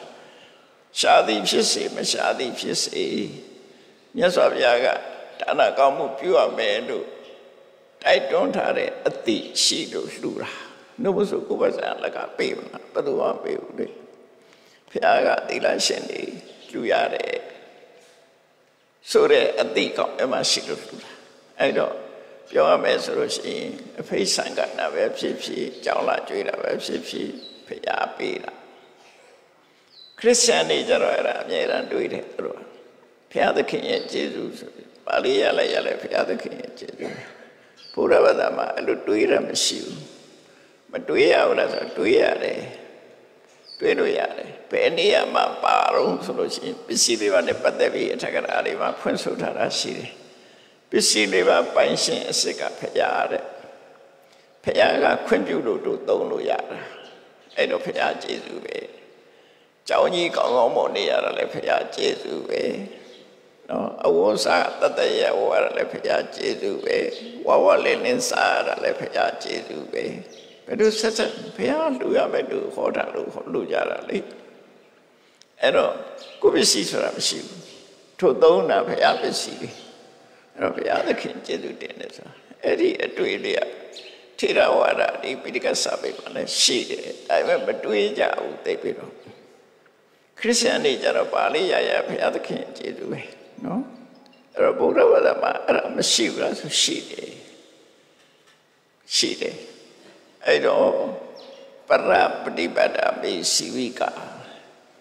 ရှားသည်ဖြစ်စေမရှားသည်ဖြစ်စေမြတ်စွာဘုရားကဒါနကောင်းမှုပြုရမယ်လို့ တိုက်တွန်းထားတဲ့အတိရှိလို့လှူတာနှုတ်မဆိုကိုယ်ပါစံလက်ကပေးမှာဘယ်သူမှပေးဘူးလေဘုရားကသီလရှင်တွေလှူရတယ်ဆိုတဲ့အတိကောင်းအမှရှိလို့လှူတာအဲ့တော့ပြောရမယ်ဆိုလို့ရှိရင်အဖိဆံကနာပဲဖြစ်ဖြစ်ကြောင်းလာကြွေးတာပဲဖြစ်ဖြစ်ဘုရားပေးတာခရစ်ယာန်တွေကြတော့အဲ့ဒါအမြဲတမ်းတွေးတယ်သူတို့ဘုရားသခင်ရဲ့ကျေးဇူးဆိုပြီးပါဠိရလိုက်ရလိုက်ဘုရားသခင်ရဲ့ကျေးဇူး ဘုရားဘာသာမှာအဲ့လိုတွေးရမရှိဘူးမတွေးရဘူးလားဆိုတွေးရတယ်တွေးလို့ရတယ်ဘယ်နေရာမှာပါတော့ဆိုလို့ရှိရင်ပစ္စည်းတွေပါနဲ့ပတ်သက်ပြီးအထက်ကရာတွေမှာဖွင့်ဆိုထားတာရှိတယ်ပစ္စည်းတွေပါပိုင်ရှင်အစ်စ်ကဖရာတဲ့ဖရာကခွင့်ပြုလို့တို့သုံးလို့ရတာအဲ့တော့ဖရာကျေးဇူးပဲကြောင်းကြီးကောင်းကောင်းမနေရတာလည်းဖရာကျေးဇူးပဲနော် အဝတ်စားတတရဝရလည်းဖရာကျေးဇူးပဲဝဝလေးနဲ့စားရတာလည်းဖရာကျေးဇူးပဲဘယ်လိုဆက်ဆက်ဖရာလူရမယ်လို့ခေါ်တာလို့လူကြတာလေအဲ့တော့ကိုပစ္စည်းဆိုတာမရှိဘူးထို့သုံးတာဖရာပစ္စည်းအဲ့တော့ဘုရားသခင်ကျေးဇူးတင်တယ်ဆိုတာအဲ့ဒီအတွေ့လေးကထေရဝါဒဒီပိဋကစာပေမှာလည်းရှိတယ်ဒါပေမဲ့မတွေးကြဘူးသိပြီတော့ခရစ်ယာန်တွေကြတော့ပါဠိရရဘုရားသခင်ကျေးဇူးပဲနော် အဲ့တော့ဗုဒ္ဓဘာသာမှာအဲ့ဒါမရှိဘူးလားဆိုရှိတယ်ရှိတယ်အဲ့တော့ပရပฏิပတ်တာမေစီဝိကာ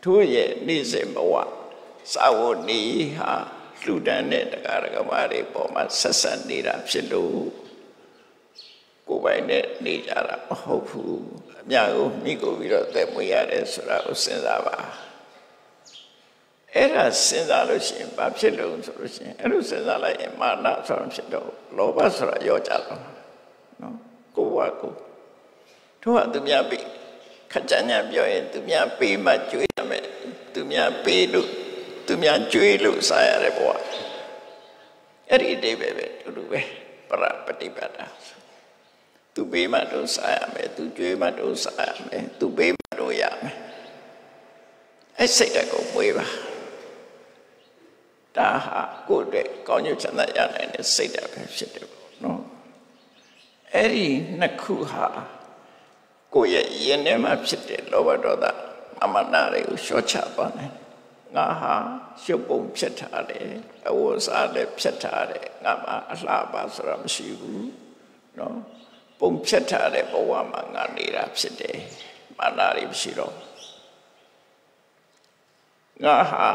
တို့ရဲ့နေ့စဉ်ဘဝသာဝနေဟာလှူဒန်းတဲ့တရားဓမ္မတွေပေါ်မှာဆက်ဆက်နေတာဖြစ်လို့ကိုယ်ပိုင်နဲ့နေကြတာမဟုတ်ဘူးအများကိုမိကိုပြီးတော့သက်မွေးရတယ်ဆိုတာကိုစဉ်းစားပါ အဲ့ဒါစဉ်းစားလို့ရှိရင်ဘာဖြစ်လို့ဆိုလို့ရှိရင်အဲ့လိုစဉ်းစားလိုက်ရင်မာနဆိုတာဖြစ်တော့လောဘဆိုတာရောကြတော့နော်ကိုယ်ကကိုတို့ကသူများပြီးခကြညာပြောရင်သူများပေးမှကြွေးရမယ်သူများပေးလို့သူများကြွေးလို့စားရတဲ့ဘဝအဲ့ဒီအတိပဲပဲတူတူပဲပရပฏิပတ်တာသူပေးမှတို့စားရမယ်သူကြွေးမှတို့စားရမယ်သူပေးမှတို့ရမယ်အဲ့စိတ်တကုံမွေးပါ ဒါဟာကိုယ့်အတွက်ကောင်းကျိုးချမ်းသာရနိုင်တဲ့စိတ်ဓာတ်ပဲဖြစ်တယ်ပေါ့နော်အဲ့ဒီနှစ်ခုဟာကိုယ့်ရဲ့ယင်ထဲမှာဖြစ်တဲ့လောဘဒေါသအမနာတွေကိုလျှော့ချသွားနိုင်ငါဟာရှုပ်ပုံဖြစ်ထားတယ်အဝတ်စားလည်းဖြစ်ထားတယ်ငါမှာအလှပါဆိုတာမရှိဘူးနော်ပုံဖြစ်ထားတဲ့ဘဝမှာငါနေတာဖြစ်တယ်မာနာတွေမရှိတော့ငါဟာ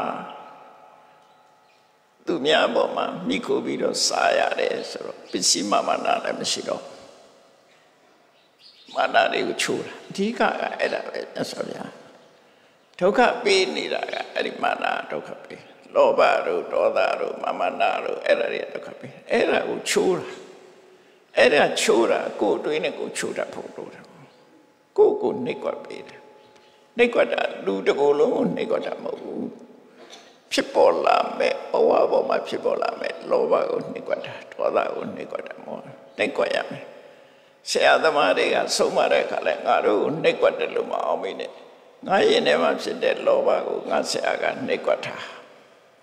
သူများပေါ်မှာမိခိုးပြီးတော့စားရတယ်ဆိုတော့ပစ္စည်းမာမာနာလည်းမရှိတော့မာနာတွေကိုချိုးတာအဓိကကအဲ့ဒါပဲမြတ်စွာဘုရားဒုက္ခပေးနေတာကအဲ့ဒီမာနာဒုက္ခပေးလောဘတို့ဒေါသတို့မာမနာတို့အဲ့ဒါတွေဒုက္ခပေးအဲ့ဒါကိုချိုးတာအဲ့ဒါချိုးတာကိုယ်တွေးနဲ့ကိုချိုးတာဖို့လို့တယ်ကိုယ်ကိုနှိပ်ကွက်ပေးတယ်နှိပ်ကွက်တာလူတကိုယ်လုံးကိုနှိပ်ကွက်တာမဟုတ်ဘူး ဖြစ်ပေါ်လာမဲ့ဘဝပေါ်မှာဖြစ်ပေါ်လာမဲ့လောဘကိုနှိပ်ကွက်တာဒေါသကိုနှိပ်ကွက်တာမဟုတ်နှိပ်ကွက်ရမယ်ဆရာသမားတွေကဆုံးမတဲ့အခါလဲငါတို့ကိုနှိပ်ကွက်တယ်လို့မအောင်မိနဲ့ငါရင်ထဲမှာဖြစ်တဲ့လောဘကိုငါဆရာကနှိပ်ကွက်တာ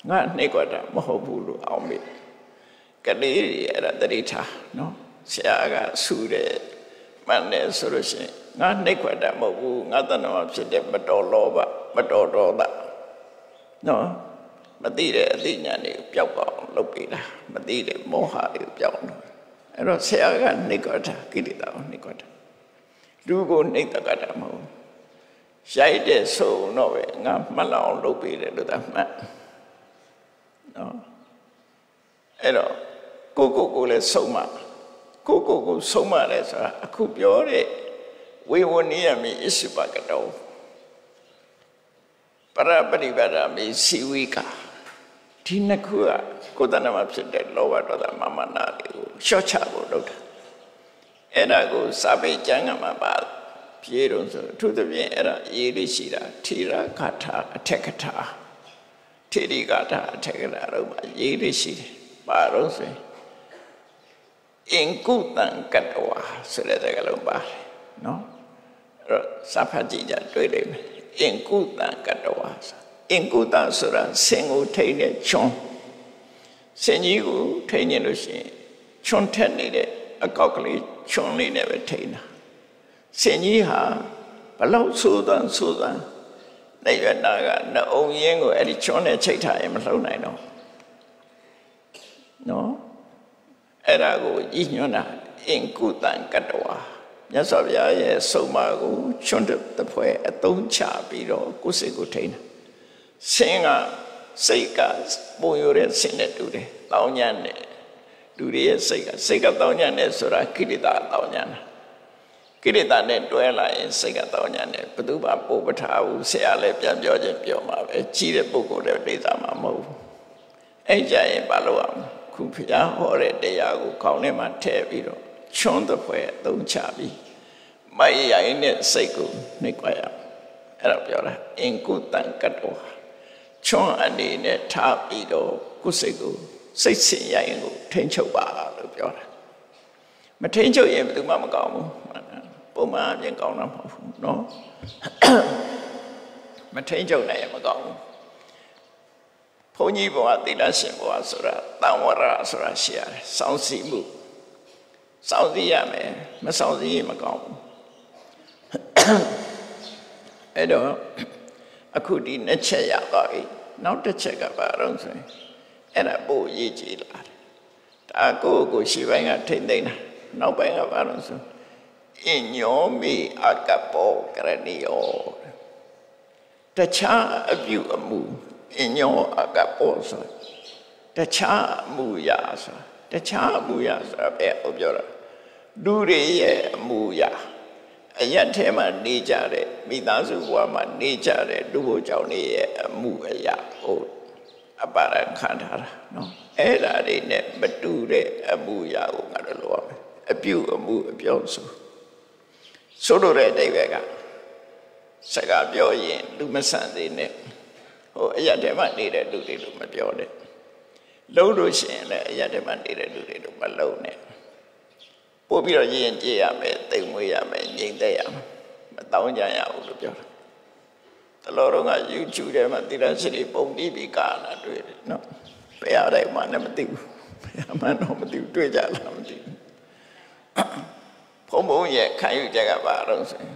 ငါနှိပ်ကွက်တာမဟုတ်ဘူးလို့အောင်မိကလေးတွေအဲ့ဒါတတိထားနော်ဆရာကဆူတယ်မှန်တယ်ဆိုလို့ရှိရင်ငါနှိပ်ခွက်တာမဟုတ်ဘူးငါတဏ္ဍာဖြစ်တဲ့မတော်လောဘမတော်ဒေါသနော် မသိတဲ့အသိဉာဏ်တွေကိုပျောက်အောင်လုပ်ပေးတာမသိတဲ့မောဟတွေကိုပျောက်အောင်အဲ့တော့ဆရာကနှိပ်ခွက်တာကိလေသာကိုနှိပ်ခွက်တာလူကိုနှိပ်တတ်တာမဟုတ်ရိုက်တဲ့ဆိုတော့ပဲငါမှတ်လောက်အောင်လုပ်ပေးတယ်လို့သာမှတ်နော်အဲ့တော့ကိုကိုကိုလည်းဆုံးမကိုကိုကိုဆုံးမတယ်ဆိုတာအခုပြောတဲ့ဝေဝနိယမိအစ္စပကတောပရပရိပဒမိစီဝိကာ ဒီနှစ်ခုကကိုယ်တဏ္ဍမှာဖြစ်တဲ့လောဘဒေါသမမနာတွေကိုရှော့ချဖို့လုပ်တာအဲ့ဒါကိုစာပေကျမ်းကမှာပါပြေတော့ဆိုအထူးသဖြင့်အဲ့ဒါရေးလေးရှိတာထေရကထာအထက်ကထာထေရီကထာအထက်ကထာတော့မှာရေးလေးရှိတယ်ပါတော့ဆိုရင်အင်ကုတံကတဝါဆိုတဲ့စကားလုံးပါတယ်နော်အဲ့တော့စာဖတ်ကြည့်ကြတွေ့လိမ့်မယ်အင်ကုတံကတဝါ အင်ကုတံဆိုတာဆင်ကိုထိန်တဲ့ချွန်းဆင်ကြီးကိုထိန်နေလို့ရှိရင်ချွန်းထက်နေတဲ့အကောက်ကလေးချွန်းလေးနဲ့ပဲထိန်တာဆင်ကြီးဟာဘလောက်ဆိုးသန်းဆိုးသန်းနေရနာကနှအုံရင်းကိုအဲ့ဒီချွန်းနဲ့ချိတ်ထားရင်မလှုပ်နိုင်တော့နော်အဲ့ဒါကိုဤညွန်းတာအင်ကုတံကတဝါမြတ်စွာဘုရားရဲ့ဆုံးမကိုချွန်းတဲ့ဖွဲ့အသုံးချပြီးတော့ကိုယ်စိတ်ကိုထိန်းတာ ဆင်းကစိတ်ကပုံရတဲ့ဆင်းနဲ့တူတယ်တောင်းညံ့တယ်လူတွေရဲ့စိတ်ကစိတ်ကတောင်းညံ့တယ်ဆိုတာကိလေသာတောင်းညံ့တာကိလေသာနဲ့တွဲလာရင်စိတ်ကတောင်းညံ့တယ်ဘယ်သူမှပို့ပထားဘူးဆရာလည်းပြန်ပြောခြင်းပြောမှာပဲကြီးတဲ့ပုဂ္ဂိုလ်လည်းဒိဋ္ဌာမှာမဟုတ်ဘူးအဲ့ကြရင်ဘာလို့အောင်ခုဘုရားဟောတဲ့တရားကိုခေါင်းထဲမှာထည့်ပြီးတော့ချွန်းတဲ့ဖွဲအသုံးချပြီးမရိုင်းတဲ့စိတ်ကိုနှိပ်ကြရအဲ့ဒါပြောတာအင်ကုတံကတ္တော ချွန်းအနေနဲ့ထားပြီးတော့ကိုယ်စိတ်ကိုစိတ်ဆင်ရိုင်းကိုထိန်းချုပ်ပါလို့ပြောတာမထိန်းချုပ်ရင်ဘယ်သူမှမကောင်းဘူးပုံမှန်အပြင်ကောင်းတာမဟုတ်ဘူးเนาะမထိန်းချုပ်နိုင်ရင်မကောင်းဘူးဘုန်းကြီးဘဝသီလရှင်ဘဝဆိုတာတန်ဝရဆိုတာရှိရတယ်စောင့်စီမှုစောင့်စီရမယ်မစောင့်စီရင်မကောင်းဘူးအဲ့တော့ အခုဒီနှစ်ချက်ရပါပြီနောက်တစ်ချက်ကဘာတော့ဆိုရင်အဲ့ဒါပို့ရေးကြည့်လာတယ်ဒါကိုယ့်ကိုရှေ့ပိုင်းကထိမ့်သိမ့်တာနောက်ပိုင်းကဘာလို့ဆိုအညောမိအကပောကရဏီယောတခြားအပြုအမူအညောအကပောဆိုတခြားအမူအရာဆိုတခြားအမူအရာဆိုတာပဲဟောပြောတာလူတွေရဲ့အမူအရာ အရက်ထဲမှာနေကြတဲ့မိသားစုဘဝမှာနေကြတဲ့လူဘုကြောင့်နေရဲ့အမှုအရာဟိုအပါရခံထားတာနော်အဲ့ဒါတွေနဲ့မတူတဲ့အမှုအရာကိုငါတို့လိုရမယ်အပြုအမှုအပြောဆိုဆိုလိုတဲ့အတိတ်ပဲကစကားပြောရင်လူမဆန်သေးနဲ့ဟိုအရက်ထဲမှာနေတဲ့လူတွေလို့မပြောနဲ့လုံးလို့ရှိရင်လည်းအရက်ထဲမှာနေတဲ့လူတွေလို့မလုံးနဲ့ ပို့ပြီးတော့ရင်ကြည့်ရမယ်တိမ်မွေးရမယ်ငြိမ်သက်ရမယ်မတောင်းကြရဘူးလို့ပြောတာတလောတော့က YouTube ထဲမှာတိရရှိတွေပုံပြီးပြီးကာလာတွေ့တယ်နော်ဘယ်အတိုင်းမှလည်းမသိဘူးဘယ်မှတော့မသိဘူးတွေ့ကြလားမသိဘူးဘုံဘုံရဲ့ခံယူချက်ကဘာတော့ဆိုရင်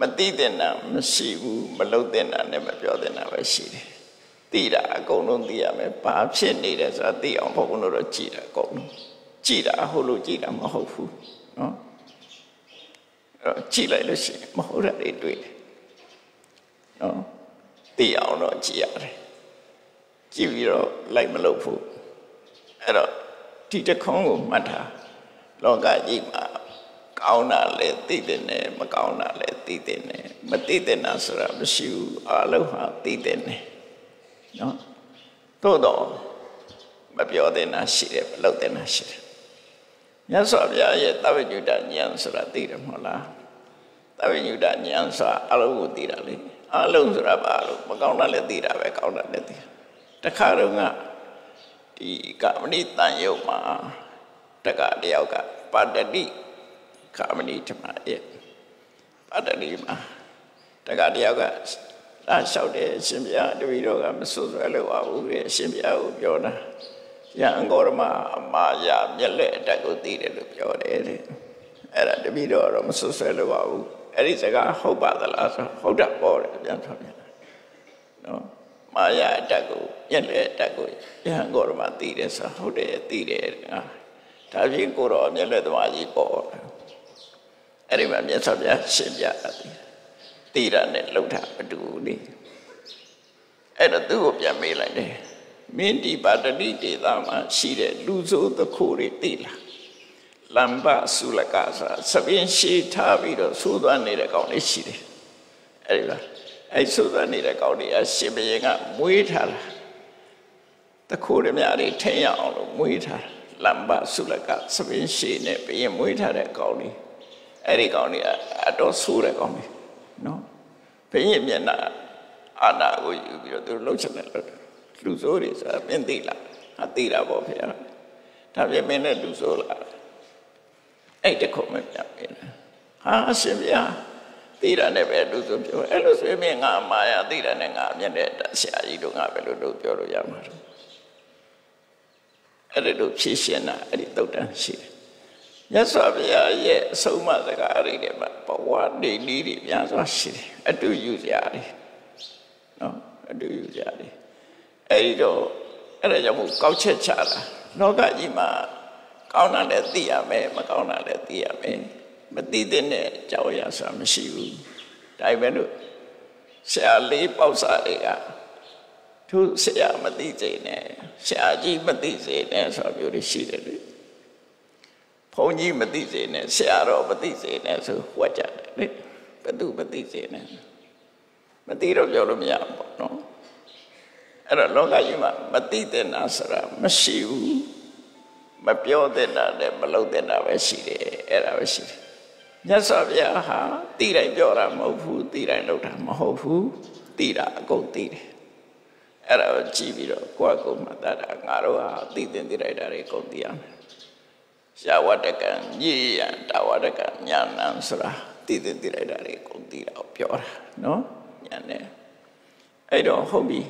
မသိတဲ့နာမရှိဘူးမလုံတဲ့နာနဲ့မပြောတဲ့နာပဲရှိတယ်သိတာအကုန်လုံးသိရမယ်ဘာဖြစ်နေတယ်ဆိုတာသိအောင်ဘုံဘုံတို့တော့ကြည်တာအကုန်လုံး ကြည်တာဟုတ်လို့ကြည်တာမဟုတ်ဘူးနော်အဲ့ကြည်လိုက်လို့ရှိရင်မဟုတ်တာတွေတွေ့တယ်နော်သိအောင်တော့ကြည်ရတယ်ကြည့်ပြီးတော့လိုက်မလုပ်ဖို့အဲ့တော့ဒီတခွန်းကိုမှတ်ထားလောကကြီးမှာကောင်းတာလည်းသိတဲ့နဲ့မကောင်းတာလည်းသိတဲ့နဲ့မသိတဲ့နာဆိုတာမရှိဘူးအလုံးဟာသိတဲ့နဲ့နော်သို့တော့မပြောတဲ့နာရှိတယ်မလုပ်တဲ့နာရှိတယ် မြတ်စွာဘုရားရဲ့သဗ္ဗညုတဉာဏ်ဆိုတာသိတယ်မဟုတ်လားသဗ္ဗညုတဉာဏ်ဆိုတာအလုံးကိုသိတာလေအလုံးဆိုတာဘာလို့မကောင်းတာလည်းသိတာပဲကောင်းတာလည်းသိတာတခါတော့ကဒီကမဏိတန်ယုတ်မှာတက္ကတယောက်ကပါတတိကမဏိဓမ္မရဲ့ပါတတိမှာတက္ကတယောက်ကလာလျှောက်တယ်အရှင်ဘုရားတပည့်တော်ကမဆွဆွဲလို့ပါဘူးလေအရှင်ဘုရားကိုပြောတာ ရန်ကောရမအမာယာမျက်လက်အတက်ကိုသိတယ်လို့ပြောတယ်တဲ့အဲ့ဒါတပည့်တော်တော့မဆွဆွဲလို့ပါဘူးအဲ့ဒီစကားဟုတ်ပါသလားဆိုဟုတ်တာပေါ့တယ်ပြန်ဆိုပြန်နော်မာယာအတက်ကိုမျက်လက်အတက်ကိုရန်ကောရမသိတယ်ဆိုဟုတ်တယ်သိတယ်ဟာဒါပြင်ကိုတော့မျက်လက်သမားကြီးပေါ့အဲ့ဒီမှာမြတ်စွာဘုရားရှင်းပြတာသိတာနဲ့လှုပ်တာမတူဘူးလေအဲ့တော့သူ့ကိုပြန်မေးလိုက်တယ် မင်းဒီပါတတိဒေသမှာရှိတဲ့လူဆိုးသခိုးတွေသိလားလမ်ဘဆုလကဆိုတာသပင်းရှိထားပြီးတော့သိုးသွားနေတဲ့ကောင်လေးရှိတယ်အဲ့ဒီလားအဲ့သိုးသွားနေတဲ့ကောင်လေးအရှင်ဘုရင်ကမွေးထားတာသခိုးတွေများတွေထိရအောင်လို့မွေးထားလမ်ဘဆုလကသပင်းရှိနဲ့ဘုရင်မွေးထားတဲ့ကောင်လေးအဲ့ဒီကောင်လေးအတော်ဆိုးတဲ့ကောင်လေးနော်ဘုရင်မျက်နှာအာနာကိုယူပြီးတော့သူလှုပ်ချင်တယ်လို့ လူဆိုးတွေဆိုတာမင်းသိလားအသိတာပေါ့ဖေ။ဒါပြင်မင်းနဲ့လူဆိုးလားအဲ့တခုမှပြန်ပြီ။ဟာအရှင်ဗျာသိတာနဲ့ပဲလူဆိုးပြောအဲ့လိုဆိုရင်မင်းငါမာယာသိတာနဲ့ငါမျက်နဲ့ဆရာကြီးတို့ငါပဲလို့တို့ပြောလို့ရမှာတော့အဲ့ဒီလိုဖြည့်ရှင်တာအဲ့ဒီတုတ်တန်ရှိတယ်။မြတ်စွာဘုရားရဲ့အဆုံးအမစကားတွေထဲမှာဘဝနေနည်းတွေများစွာရှိတယ်။အတူယူကြတယ်။နော်အတူယူကြတယ်။ အဲ့ဒီတော့အဲ့ဒါကြောင့်မို့ကောက်ချက်ချတာလောကကြီးမှာကောင်းတာလည်းသိရမယ်မကောင်းတာလည်းသိရမယ်မသိတဲ့နဲ့ကြောက်ရဆာမရှိဘူးဒါပေမဲ့လို့ဆရာလေးပေါ့စာတွေကသူဆရာမသိစေနဲ့ဆရာကြီးမသိစေနဲ့ဆိုမျိုးတွေရှိတယ်လေဘုန်းကြီးမသိစေနဲ့ဆရာတော်မသိစေနဲ့ဆိုဟွက်ကြတယ်လေဘယ်သူမသိစေနဲ့မသိတော့ပြောလို့မရဘူးပေါ့နော် အဲ့တော့လောကကြီးမှာမသိတဲ့နာဆိုတာမရှိဘူးမပြောတဲ့နာနဲ့မလုပ်တဲ့နာပဲရှိတယ်အဲ့ဒါပဲရှိတယ်မြတ်စွာဘုရားဟာသိတိုင်းပြောတာမဟုတ်ဘူးသိတိုင်းလုပ်တာမဟုတ်ဘူးသိတာအကုန်သိတယ်အဲ့ဒါကိုကြည့်ပြီးတော့ကိုယ့်အကုန်မှတတ်တာငါတို့ဟာသိတဲ့သိလိုက်တာတွေအကုန်သိရမယ်ရှာဝတ္တကံညည်ရန်တာဝတ္တကံညာနံဆိုတာသိတဲ့သိလိုက်တာတွေအကုန်သိတာကိုပြောတာနော်ညာနဲ့အဲ့တော့ဟုတ်ပြီ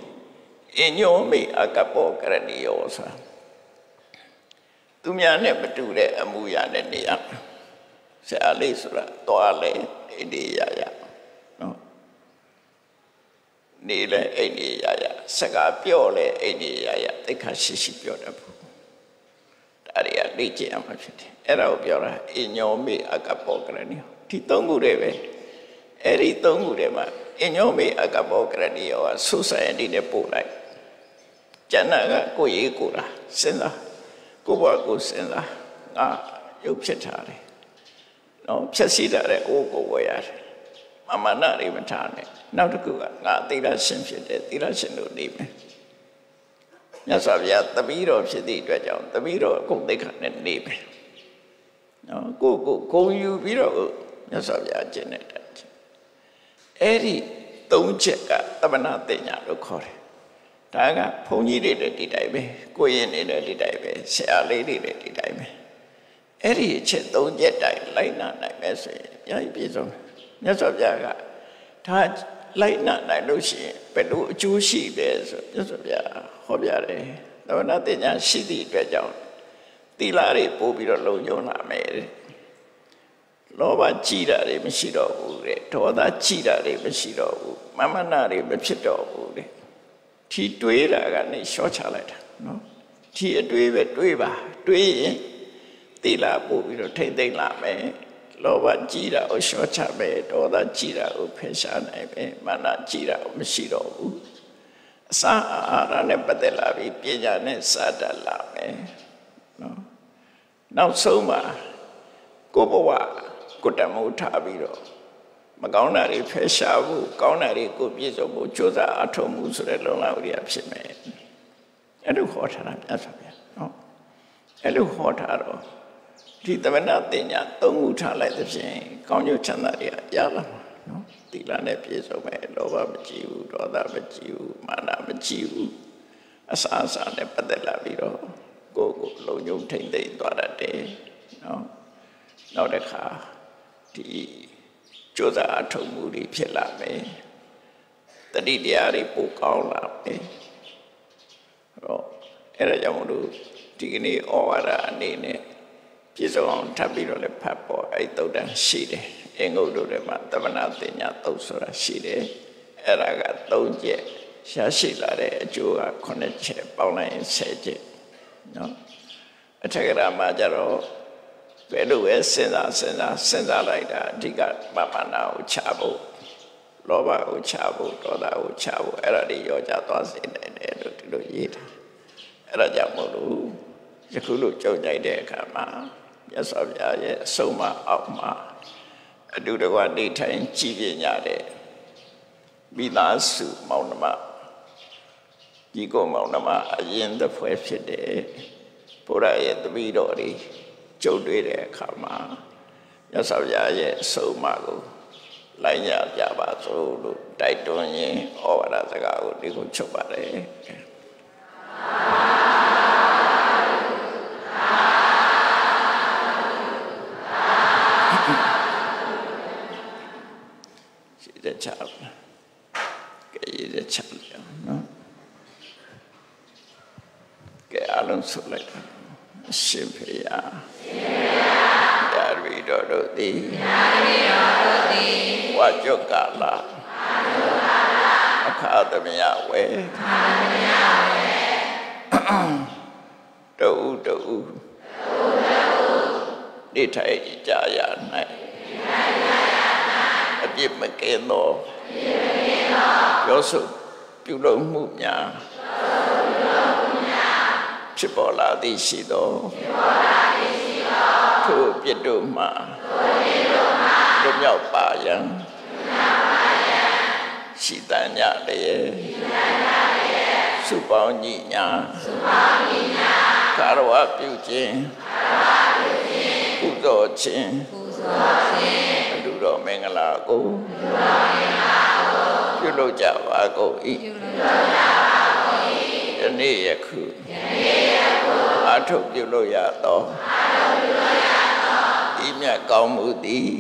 အညောမိအကပောကရဏီယောဆိုတာသူများနဲ့မတူတဲ့အမှုရာနဲ့နေရဆရာလေးဆိုတာသွားလေအိန္ဒိယရနော်နေလေအိန္ဒိယရစကားပြောလေအိန္ဒိယရတိခါရှိရှိပြောတတ်ဘူးဒါတွေကလေ့ကျင့်ရမှာဖြစ်တယ်အဲ့ဒါကိုပြောတာအညောမိအကပောကရဏီယောဒီသုံးခုတည်းပဲအဲ့ဒီသုံးခုတည်းမှာအညောမိအကပောကရဏီယောကဆုဆိုင်အတိနဲ့ပို့လိုက် ကျန်တာကကိုယ်ရေးကိုယ်တာစဉ်းစားကိုယ်ဘဝကိုစဉ်းစားငါရုပ်ဖြစ်ထားတယ်နော်ဖြည့်စည်တာတဲ့အိုးကိုဝယ်ရတယ်မမနာတွေမထားနဲ့နောက်တစ်ခုကငါသီလရှင်ဖြစ်တယ်သီလရှင်လို့နေမယ်မြတ်စွာဘုရားတပီးတော်ဖြစ်သည့်အတွက်ကြောင့်တပီးတော်အကုန်သိက္ခာနဲ့နေမယ်နော်ကိုကိုဂုံယူပြီးတော့မြတ်စွာဘုရားကျင့်တဲ့တိုင်အဲ့ဒီသုံးချက်ကတမနာတင်ညာလို့ခေါ်တယ် ဒါကဘုန်းကြီးတွေလည်းဒီတိုင်းပဲကိုရင်တွေလည်းဒီတိုင်းပဲဆရာလေးတွေလည်းဒီတိုင်းပဲအဲ့ဒီအချက်သုံးချက်တိုင်းလိုက်နာနိုင်မယ်ဆိုရင်အများကြီးပြည့်စုံမြတ်စွာဘုရားကဒါလိုက်နာနိုင်လို့ရှိရင်ဘယ်လိုအကျိုးရှိတယ်ဆိုမြတ်စွာဘုရားဟောပြတယ်သမဏတင်ညာရှိသည့်အတွက်ကြောင့်သီလတွေပို့ပြီးတော့လုံခြုံလာမယ်တဲ့လောဘကြည်တာတွေမရှိတော့ဘူးတဲ့ဒေါသကြည်တာတွေမရှိတော့ဘူးမမနာတွေမဖြစ်တော့ဘူးတဲ့ ထီတွေးတာကနေရှော့ချလိုက်တာနော်ထီအတွေးပဲတွေးပါတွေးရင်တိလာပို့ပြီးတော့ထိမ့်သိမ့်လာမယ်လောဘကြီးတာကိုရှော့ချမယ်ဒေါသကြီးတာကိုဖယ်ရှားနိုင်မယ်မာနကြီးတာကိုမရှိတော့ဘူးအအစာအာဟာရနဲ့ပတ်သက်လာပြီးပညာနဲ့စာတတ်လာမယ်နော်နောက်ဆုံးမှာကိုဘဝကိုတမိုးထားပြီးတော့ မကောင်းတာတွေဖယ်ရှားဖို့ကောင်းတာတွေကိုပြည့်စုံဖို့ကြိုးစားအထောက်မှုဆိုတဲ့လုံလောက်ရဖြစ်မယ်အဲ့လိုခေါ်ထားတာပြတ်ပါဗျာနော်အဲ့လိုခေါ်ထားတော့ဒီသမဏတင်ညာသုံးခုထားလိုက်တဲ့ဖြင့်ကောင်းကျိုးချမ်းသာတွေရလာမှာနော်သီလနဲ့ပြည့်စုံမယ်လောဘမကြည့်ဘူးဒေါသမကြည့်ဘူးမာနမကြည့်ဘူးအစာအစာနဲ့ပတ်သက်လာပြီးတော့ကိုယ်ကိုလုံခြုံထိမ့်သိမ့်သွားတတ်တယ်နော်နောက်တစ်ခါဒီ ကြိုးစားအထောက်မှုတွေဖြစ်လာမယ်တတိတရားတွေပိုကောင်းလာမယ်တော့အဲ့ဒါကြောင့်မလို့ဒီကနေ့ဩဝါဒအနေနဲ့ပြည့်စုံအောင်ထပ်ပြီးတော့လည်းဖတ်ပေါ်အဲ့သုတ်တန်ရှိတယ်အင်္ဂုတ္တတွေမှာသမဏတင်ညာသုတ်ဆိုတာရှိတယ်အဲ့ဒါက၃ချက်ရှားရှိလာတဲ့အကျိုးက9ချက်ပေါင်းလိုက်ရင်10ချက်နော်အထက်ကရာမှာကြတော့ ဘယ်လိုပဲစဉ်းစားစဉ်းစားစဉ်းစားလိုက်တာအဓိကပပနာကိုချဖို့လောဘကိုချဖို့ဒေါသကိုချဖို့အဲ့ဒါတွေရောကြသွားစေနိုင်တယ်လို့ဒီလိုရေးထားအဲ့ဒါကြောင့်မို့လို့ယခုလိုကြောက်ကြိုက်တဲ့အခါမှာမြတ်စွာဘုရားရဲ့အဆုံးအမအောက်မှာအတူတကွနေထိုင်ကြည်ပြညတဲ့မိသားစုမောင်နှမဒီကိုမောင်နှမအရင်တစ်ဖွဲဖြစ်တဲ့ဘုရားရဲ့တပည့်တော်တွေ ကြုံတွေ့တဲ့အခါမှာမြတ်စွာဘုရားရဲ့အဆုံးအမကိုလိုက်ရကြပါစို့လို့တိုက်တွန်းရင်းဩဝါဒစကားကိုဒီကိုချုပ်ပါတယ်ရှိတဲ့ချာကဲရတဲ့ချာနော်ကဲအလုံးစုလိုက်တာ ရှင်ဖေယယာရီတော်တို့သည်ယာရီတော်တို့သည်ဝါကြုတ်ကလာအခါသမယဝေအခါသမယဝေတူတူနေထိုင်ကြရ၌အပြစ်မကင်းသောပြောဆိုပြုလုပ်မှုများ ဖြစ်ပေါ်လာသည်ရှိသောထိုပြစ်တို့မှလွတ်မြောက်ပါရန်ရှိတန်ကြလျက်စုပေါင်းညီညာကာရဝပြုခြင်းပူဇော်ခြင်းအတူတော်မင်္ဂလာကိုပြုလုပ်ကြပါကုန်၏ယနေ့ယခု အထုပ်ပြုလို့ရသောဤမြတ်ကောင်းမှုသည်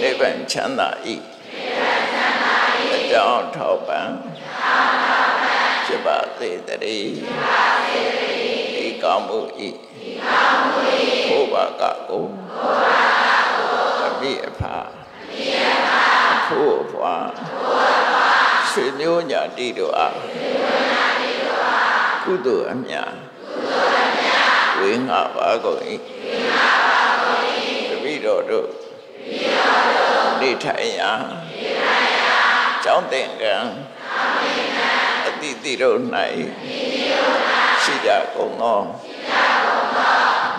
နိဗ္ဗာန်ချမ်းသာ၏အကြောင်းထောက်ပံ့ဖြစ်ပါစေတည်းဤကောင်းမှု၏ဘုရားကကိုအမိအဖာအဖို့အဖွာဆွေမျိုးညာတိတို့အား ကုသိုလ်အမြတ်ဝေငှပါကုန်၏တပိတော်တို့နေထိုင်ရာကျောင်းသင်္ကန်းအတိတိတို့၌ရှိကြကုန်သော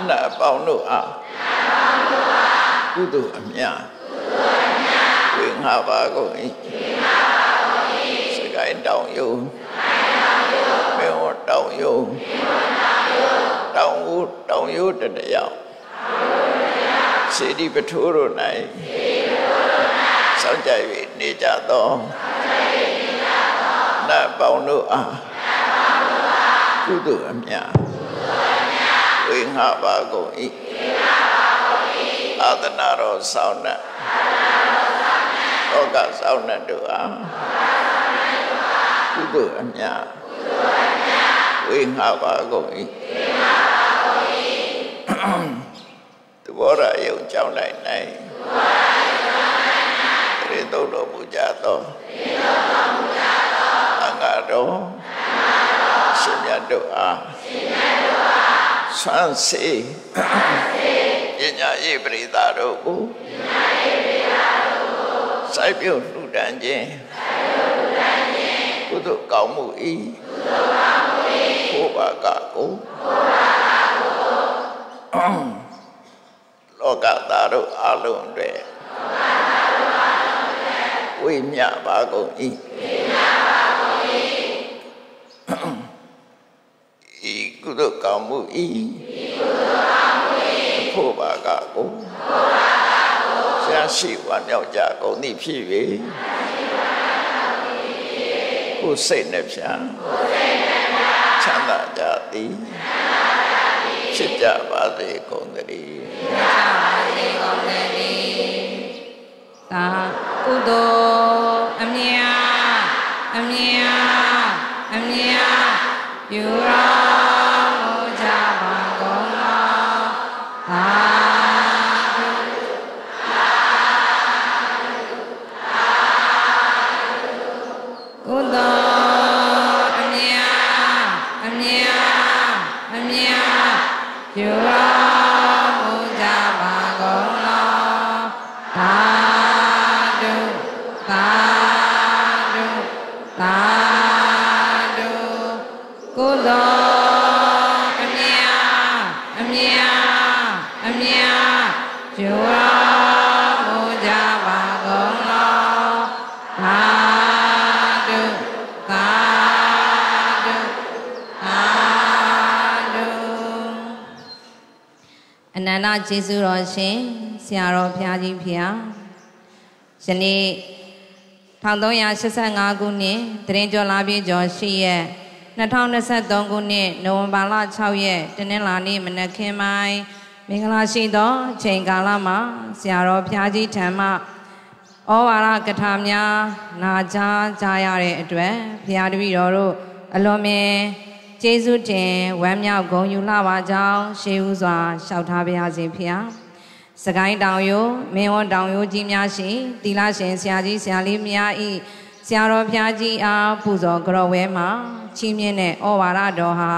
နတ်ပေါင်းတို့အားကုသိုလ်အမြတ်ဝေငှပါကုန်၏စကိုင်းတောင်ယုံမေဝ တောင်ယုံတောင်ဦးတောင်ယုံတတယောက်စေတီပထိုးတို့၌စောင့်ကြ၍နေကြသောနတ်ပေါင်းတို့အားကုသိုလ်အမြတ်ဝေငှပါကုန်၏အာသနာတော်ဆောင်းနှံလောကဆောင်းနှံတို့အားကုသိုလ်အမြတ် ဝေငှပါကုန်၏သဘောရယုံကြောင်းလိုက်နိုင်ရေတုတ်တော်မူကြသောအင်္ဂါတော်ရှင်မြတ်တို့အားဆွမ်းစေပညာရေးပရိသတ်တို့ကိုစိုက်ပြုတ်လှူဒန်းခြင်းကုကုသိုလ်ကောင်းမှုဤကုသိုလ်ကောင်းမှုဤဘုရားကကို ဘုရားကကိုလောကသားတို့အလုံးတွေလောကသားတို့အလုံးတွေဝိမြပါကုန်ဤဝိမြပါကုန်ဤဤကုသိုလ်ကောင်းမှုဤဤကုသိုလ်ကောင်းမှုဤဘုရားကကိုဘုရားကကိုဆရာရှိဝါမြောက်ကြကုန်သည်ဖြစ်၍ကိုယ်စိတ်နဲ့ဖြာကိုယ်စိတ်နဲ့ဖြာ ချမ်းသာကြသည်ချမ်းသာကြသည်ဖြစ်ကြပါစေကုန်သတည်းဖြစ်ကြပါစေကုန်သတည်းသာကုသိုလ်အမြတ်အမြတ်အမြတ်ယူတော် ကျေးဇူးတော်ရှင်ဆရာတော်ဘုရားကြီးဖျားယနေ့1385ခုနှစ်တရင်ကျော်လာပြည့်ကျော်ရှိရက်2023ခုနှစ်နိုဝင်ဘာလ6ရက်တနင်္လာနေ့မနက်ခင်းပိုင်းမင်္ဂလာရှိသောအချိန်ကာလမှာဆရာတော်ဘုရားကြီးထံမှဩဝါဒကထာများနာကြားကြရတဲ့အတွက်ဘုရားတပည့်တော်တို့အလွန်မြင် ကျေးဇူးတင်ဝမ်းမြောက်ဂုဏ်ယူလှပါကြောင်းရှေးဥစွာလျှောက်ထားပါရစေဖေဟာစကိုင်းတောင်ရိုးမင်းဝတောင်ရိုးကြီးများရှိတီလာရှင်ဆရာကြီးဆရာလေးများဤဆရာတော်ဘုရားကြီးအားပူဇော်ကြော်ဝဲမှာချီးမြှင့်တဲ့ဩဝါဒတော်ဟာ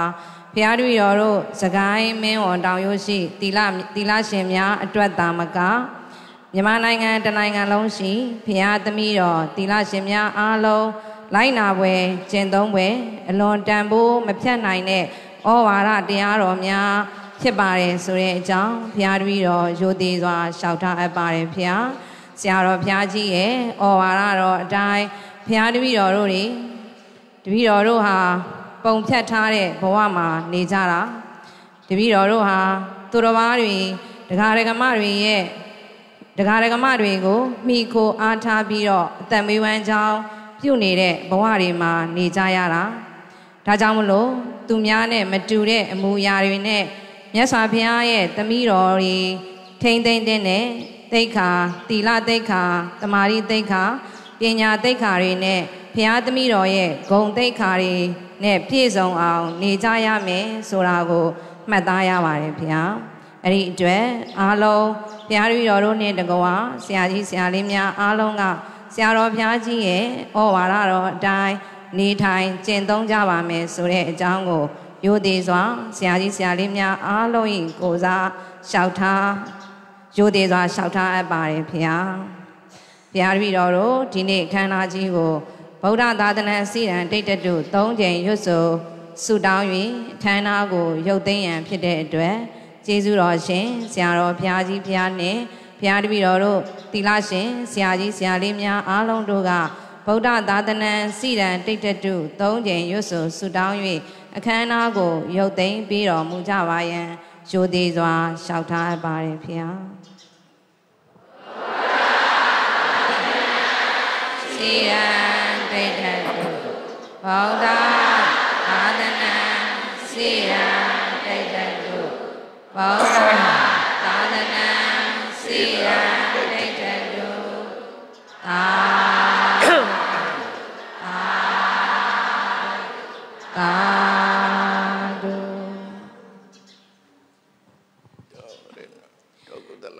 ဘုရားတို့ရောတို့စကိုင်းမင်းဝတောင်ရိုးရှိတီလာတီလာရှင်များအတွက်တာမကမြန်မာနိုင်ငံတနိုင်ငံလုံးရှိဘုရားသမီးတော်တီလာရှင်များအားလုံး လိုက်နာပွဲကျင့်သုံးပွဲအလွန်တန်ဖိုးမဖြတ်နိုင်တဲ့ဩဝါဒတရားတော်များဖြစ်ပါတယ်ဆိုတဲ့အကြောင်းဘုရားတပည့်တော်ရိုသေစွာလျှောက်ထားအပ်ပါတယ်ဖျားဆရာတော်ဘုရားကြီးရဲ့ဩဝါဒတော်အတိုင်းဘုရားတပည့်တော်တို့တွေတပည့်တော်တို့ဟာပုံဖြတ်ထားတဲ့ဘဝမှာနေကြတာတပည့်တော်တို့ဟာသူတော်ဘာတွေဒကာဒကမတွေရဲ့ဒကာဒကမတွေကိုမိခိုအားထားပြီးတော့အသက်မွေးဝမ်းကြောင်း ပြုတ်နေတဲ့ဘဝတွေမှာနေကြရတာဒါကြောင့်မလို့သူများနဲ့မတူတဲ့အမူအရာတွေနဲ့မြတ်စွာဘုရားရဲ့တမိတော်တွေထိမ့်သိမ့်တဲ့နဲ့သိက္ခာတီလသိက္ခာတမာရီသိက္ခာပညာသိက္ခာတွေနဲ့ဘုရားတမိတော်ရဲ့ဂုံသိက္ခာတွေနဲ့ပြည့်စုံအောင် နေကြရမယ်ဆိုတာကိုမှတ်သားရပါတယ်ဘုရားအဲ့ဒီအတွက်အားလုံးဘုရားတော်တို့နဲ့တကွာဆရာကြီးဆရာလေးများအားလုံးက ဆရာတော်ဘုရားကြီးရဲ့ဩဝါဒတော်အတိုင်းနေထိုင်ကျင့်သုံးကြပါမယ်ဆိုတဲ့အကြောင်းကိုရိုသေစွာဆရာကြီးဆရာလေးများအားလုံး၏ကိုစားလျှောက်ထားရိုသေစွာလျှောက်ထားအပ်ပါတယ်ဖေဟာဘုရားတပည့်တော်တို့ဒီနေ့ခန္ဓာကြီးကိုဗုဒ္ဓသာသနာစီရန်တိတ်တတု၃ချိန်ရွတ်ဆိုဆုတောင်း၍ခန္ဓာကိုရုပ်သိမ်းရန်ဖြစ်တဲ့အတွက်ကျေးဇူးတော်ရှင်ဆရာတော်ဘုရားကြီးဘုရားနဲ့ ဘုရားတပည့်တော်တို့သီလရှင်ဆရာကြီးဆရာလေးများအားလုံးတို့ကဗုဒ္ဓသာသနာစီရန်တိတ်တတု၃ချိန်ရွတ်ဆိုဆုတောင်း၍အခမ်းအနားကိုရုပ်သိမ်းပြီးတော်မူကြပါယံရိုသေစွာလျှောက်ထားပါတယ်ဖေဟာစီရန်တိတ်တတုဗုဒ္ဓသာသနာစီရန်တိတ်တတုဗုဒ္ဓသာသနာ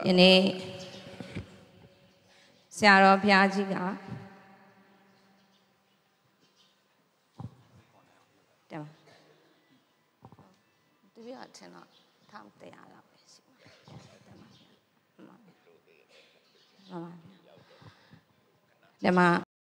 ယနေ့ဆရာတော်ဘုရားကြီးကတယ်တပြည့်အထင်တော့ထောင်တရားလောက်ပဲရှိမှာ တ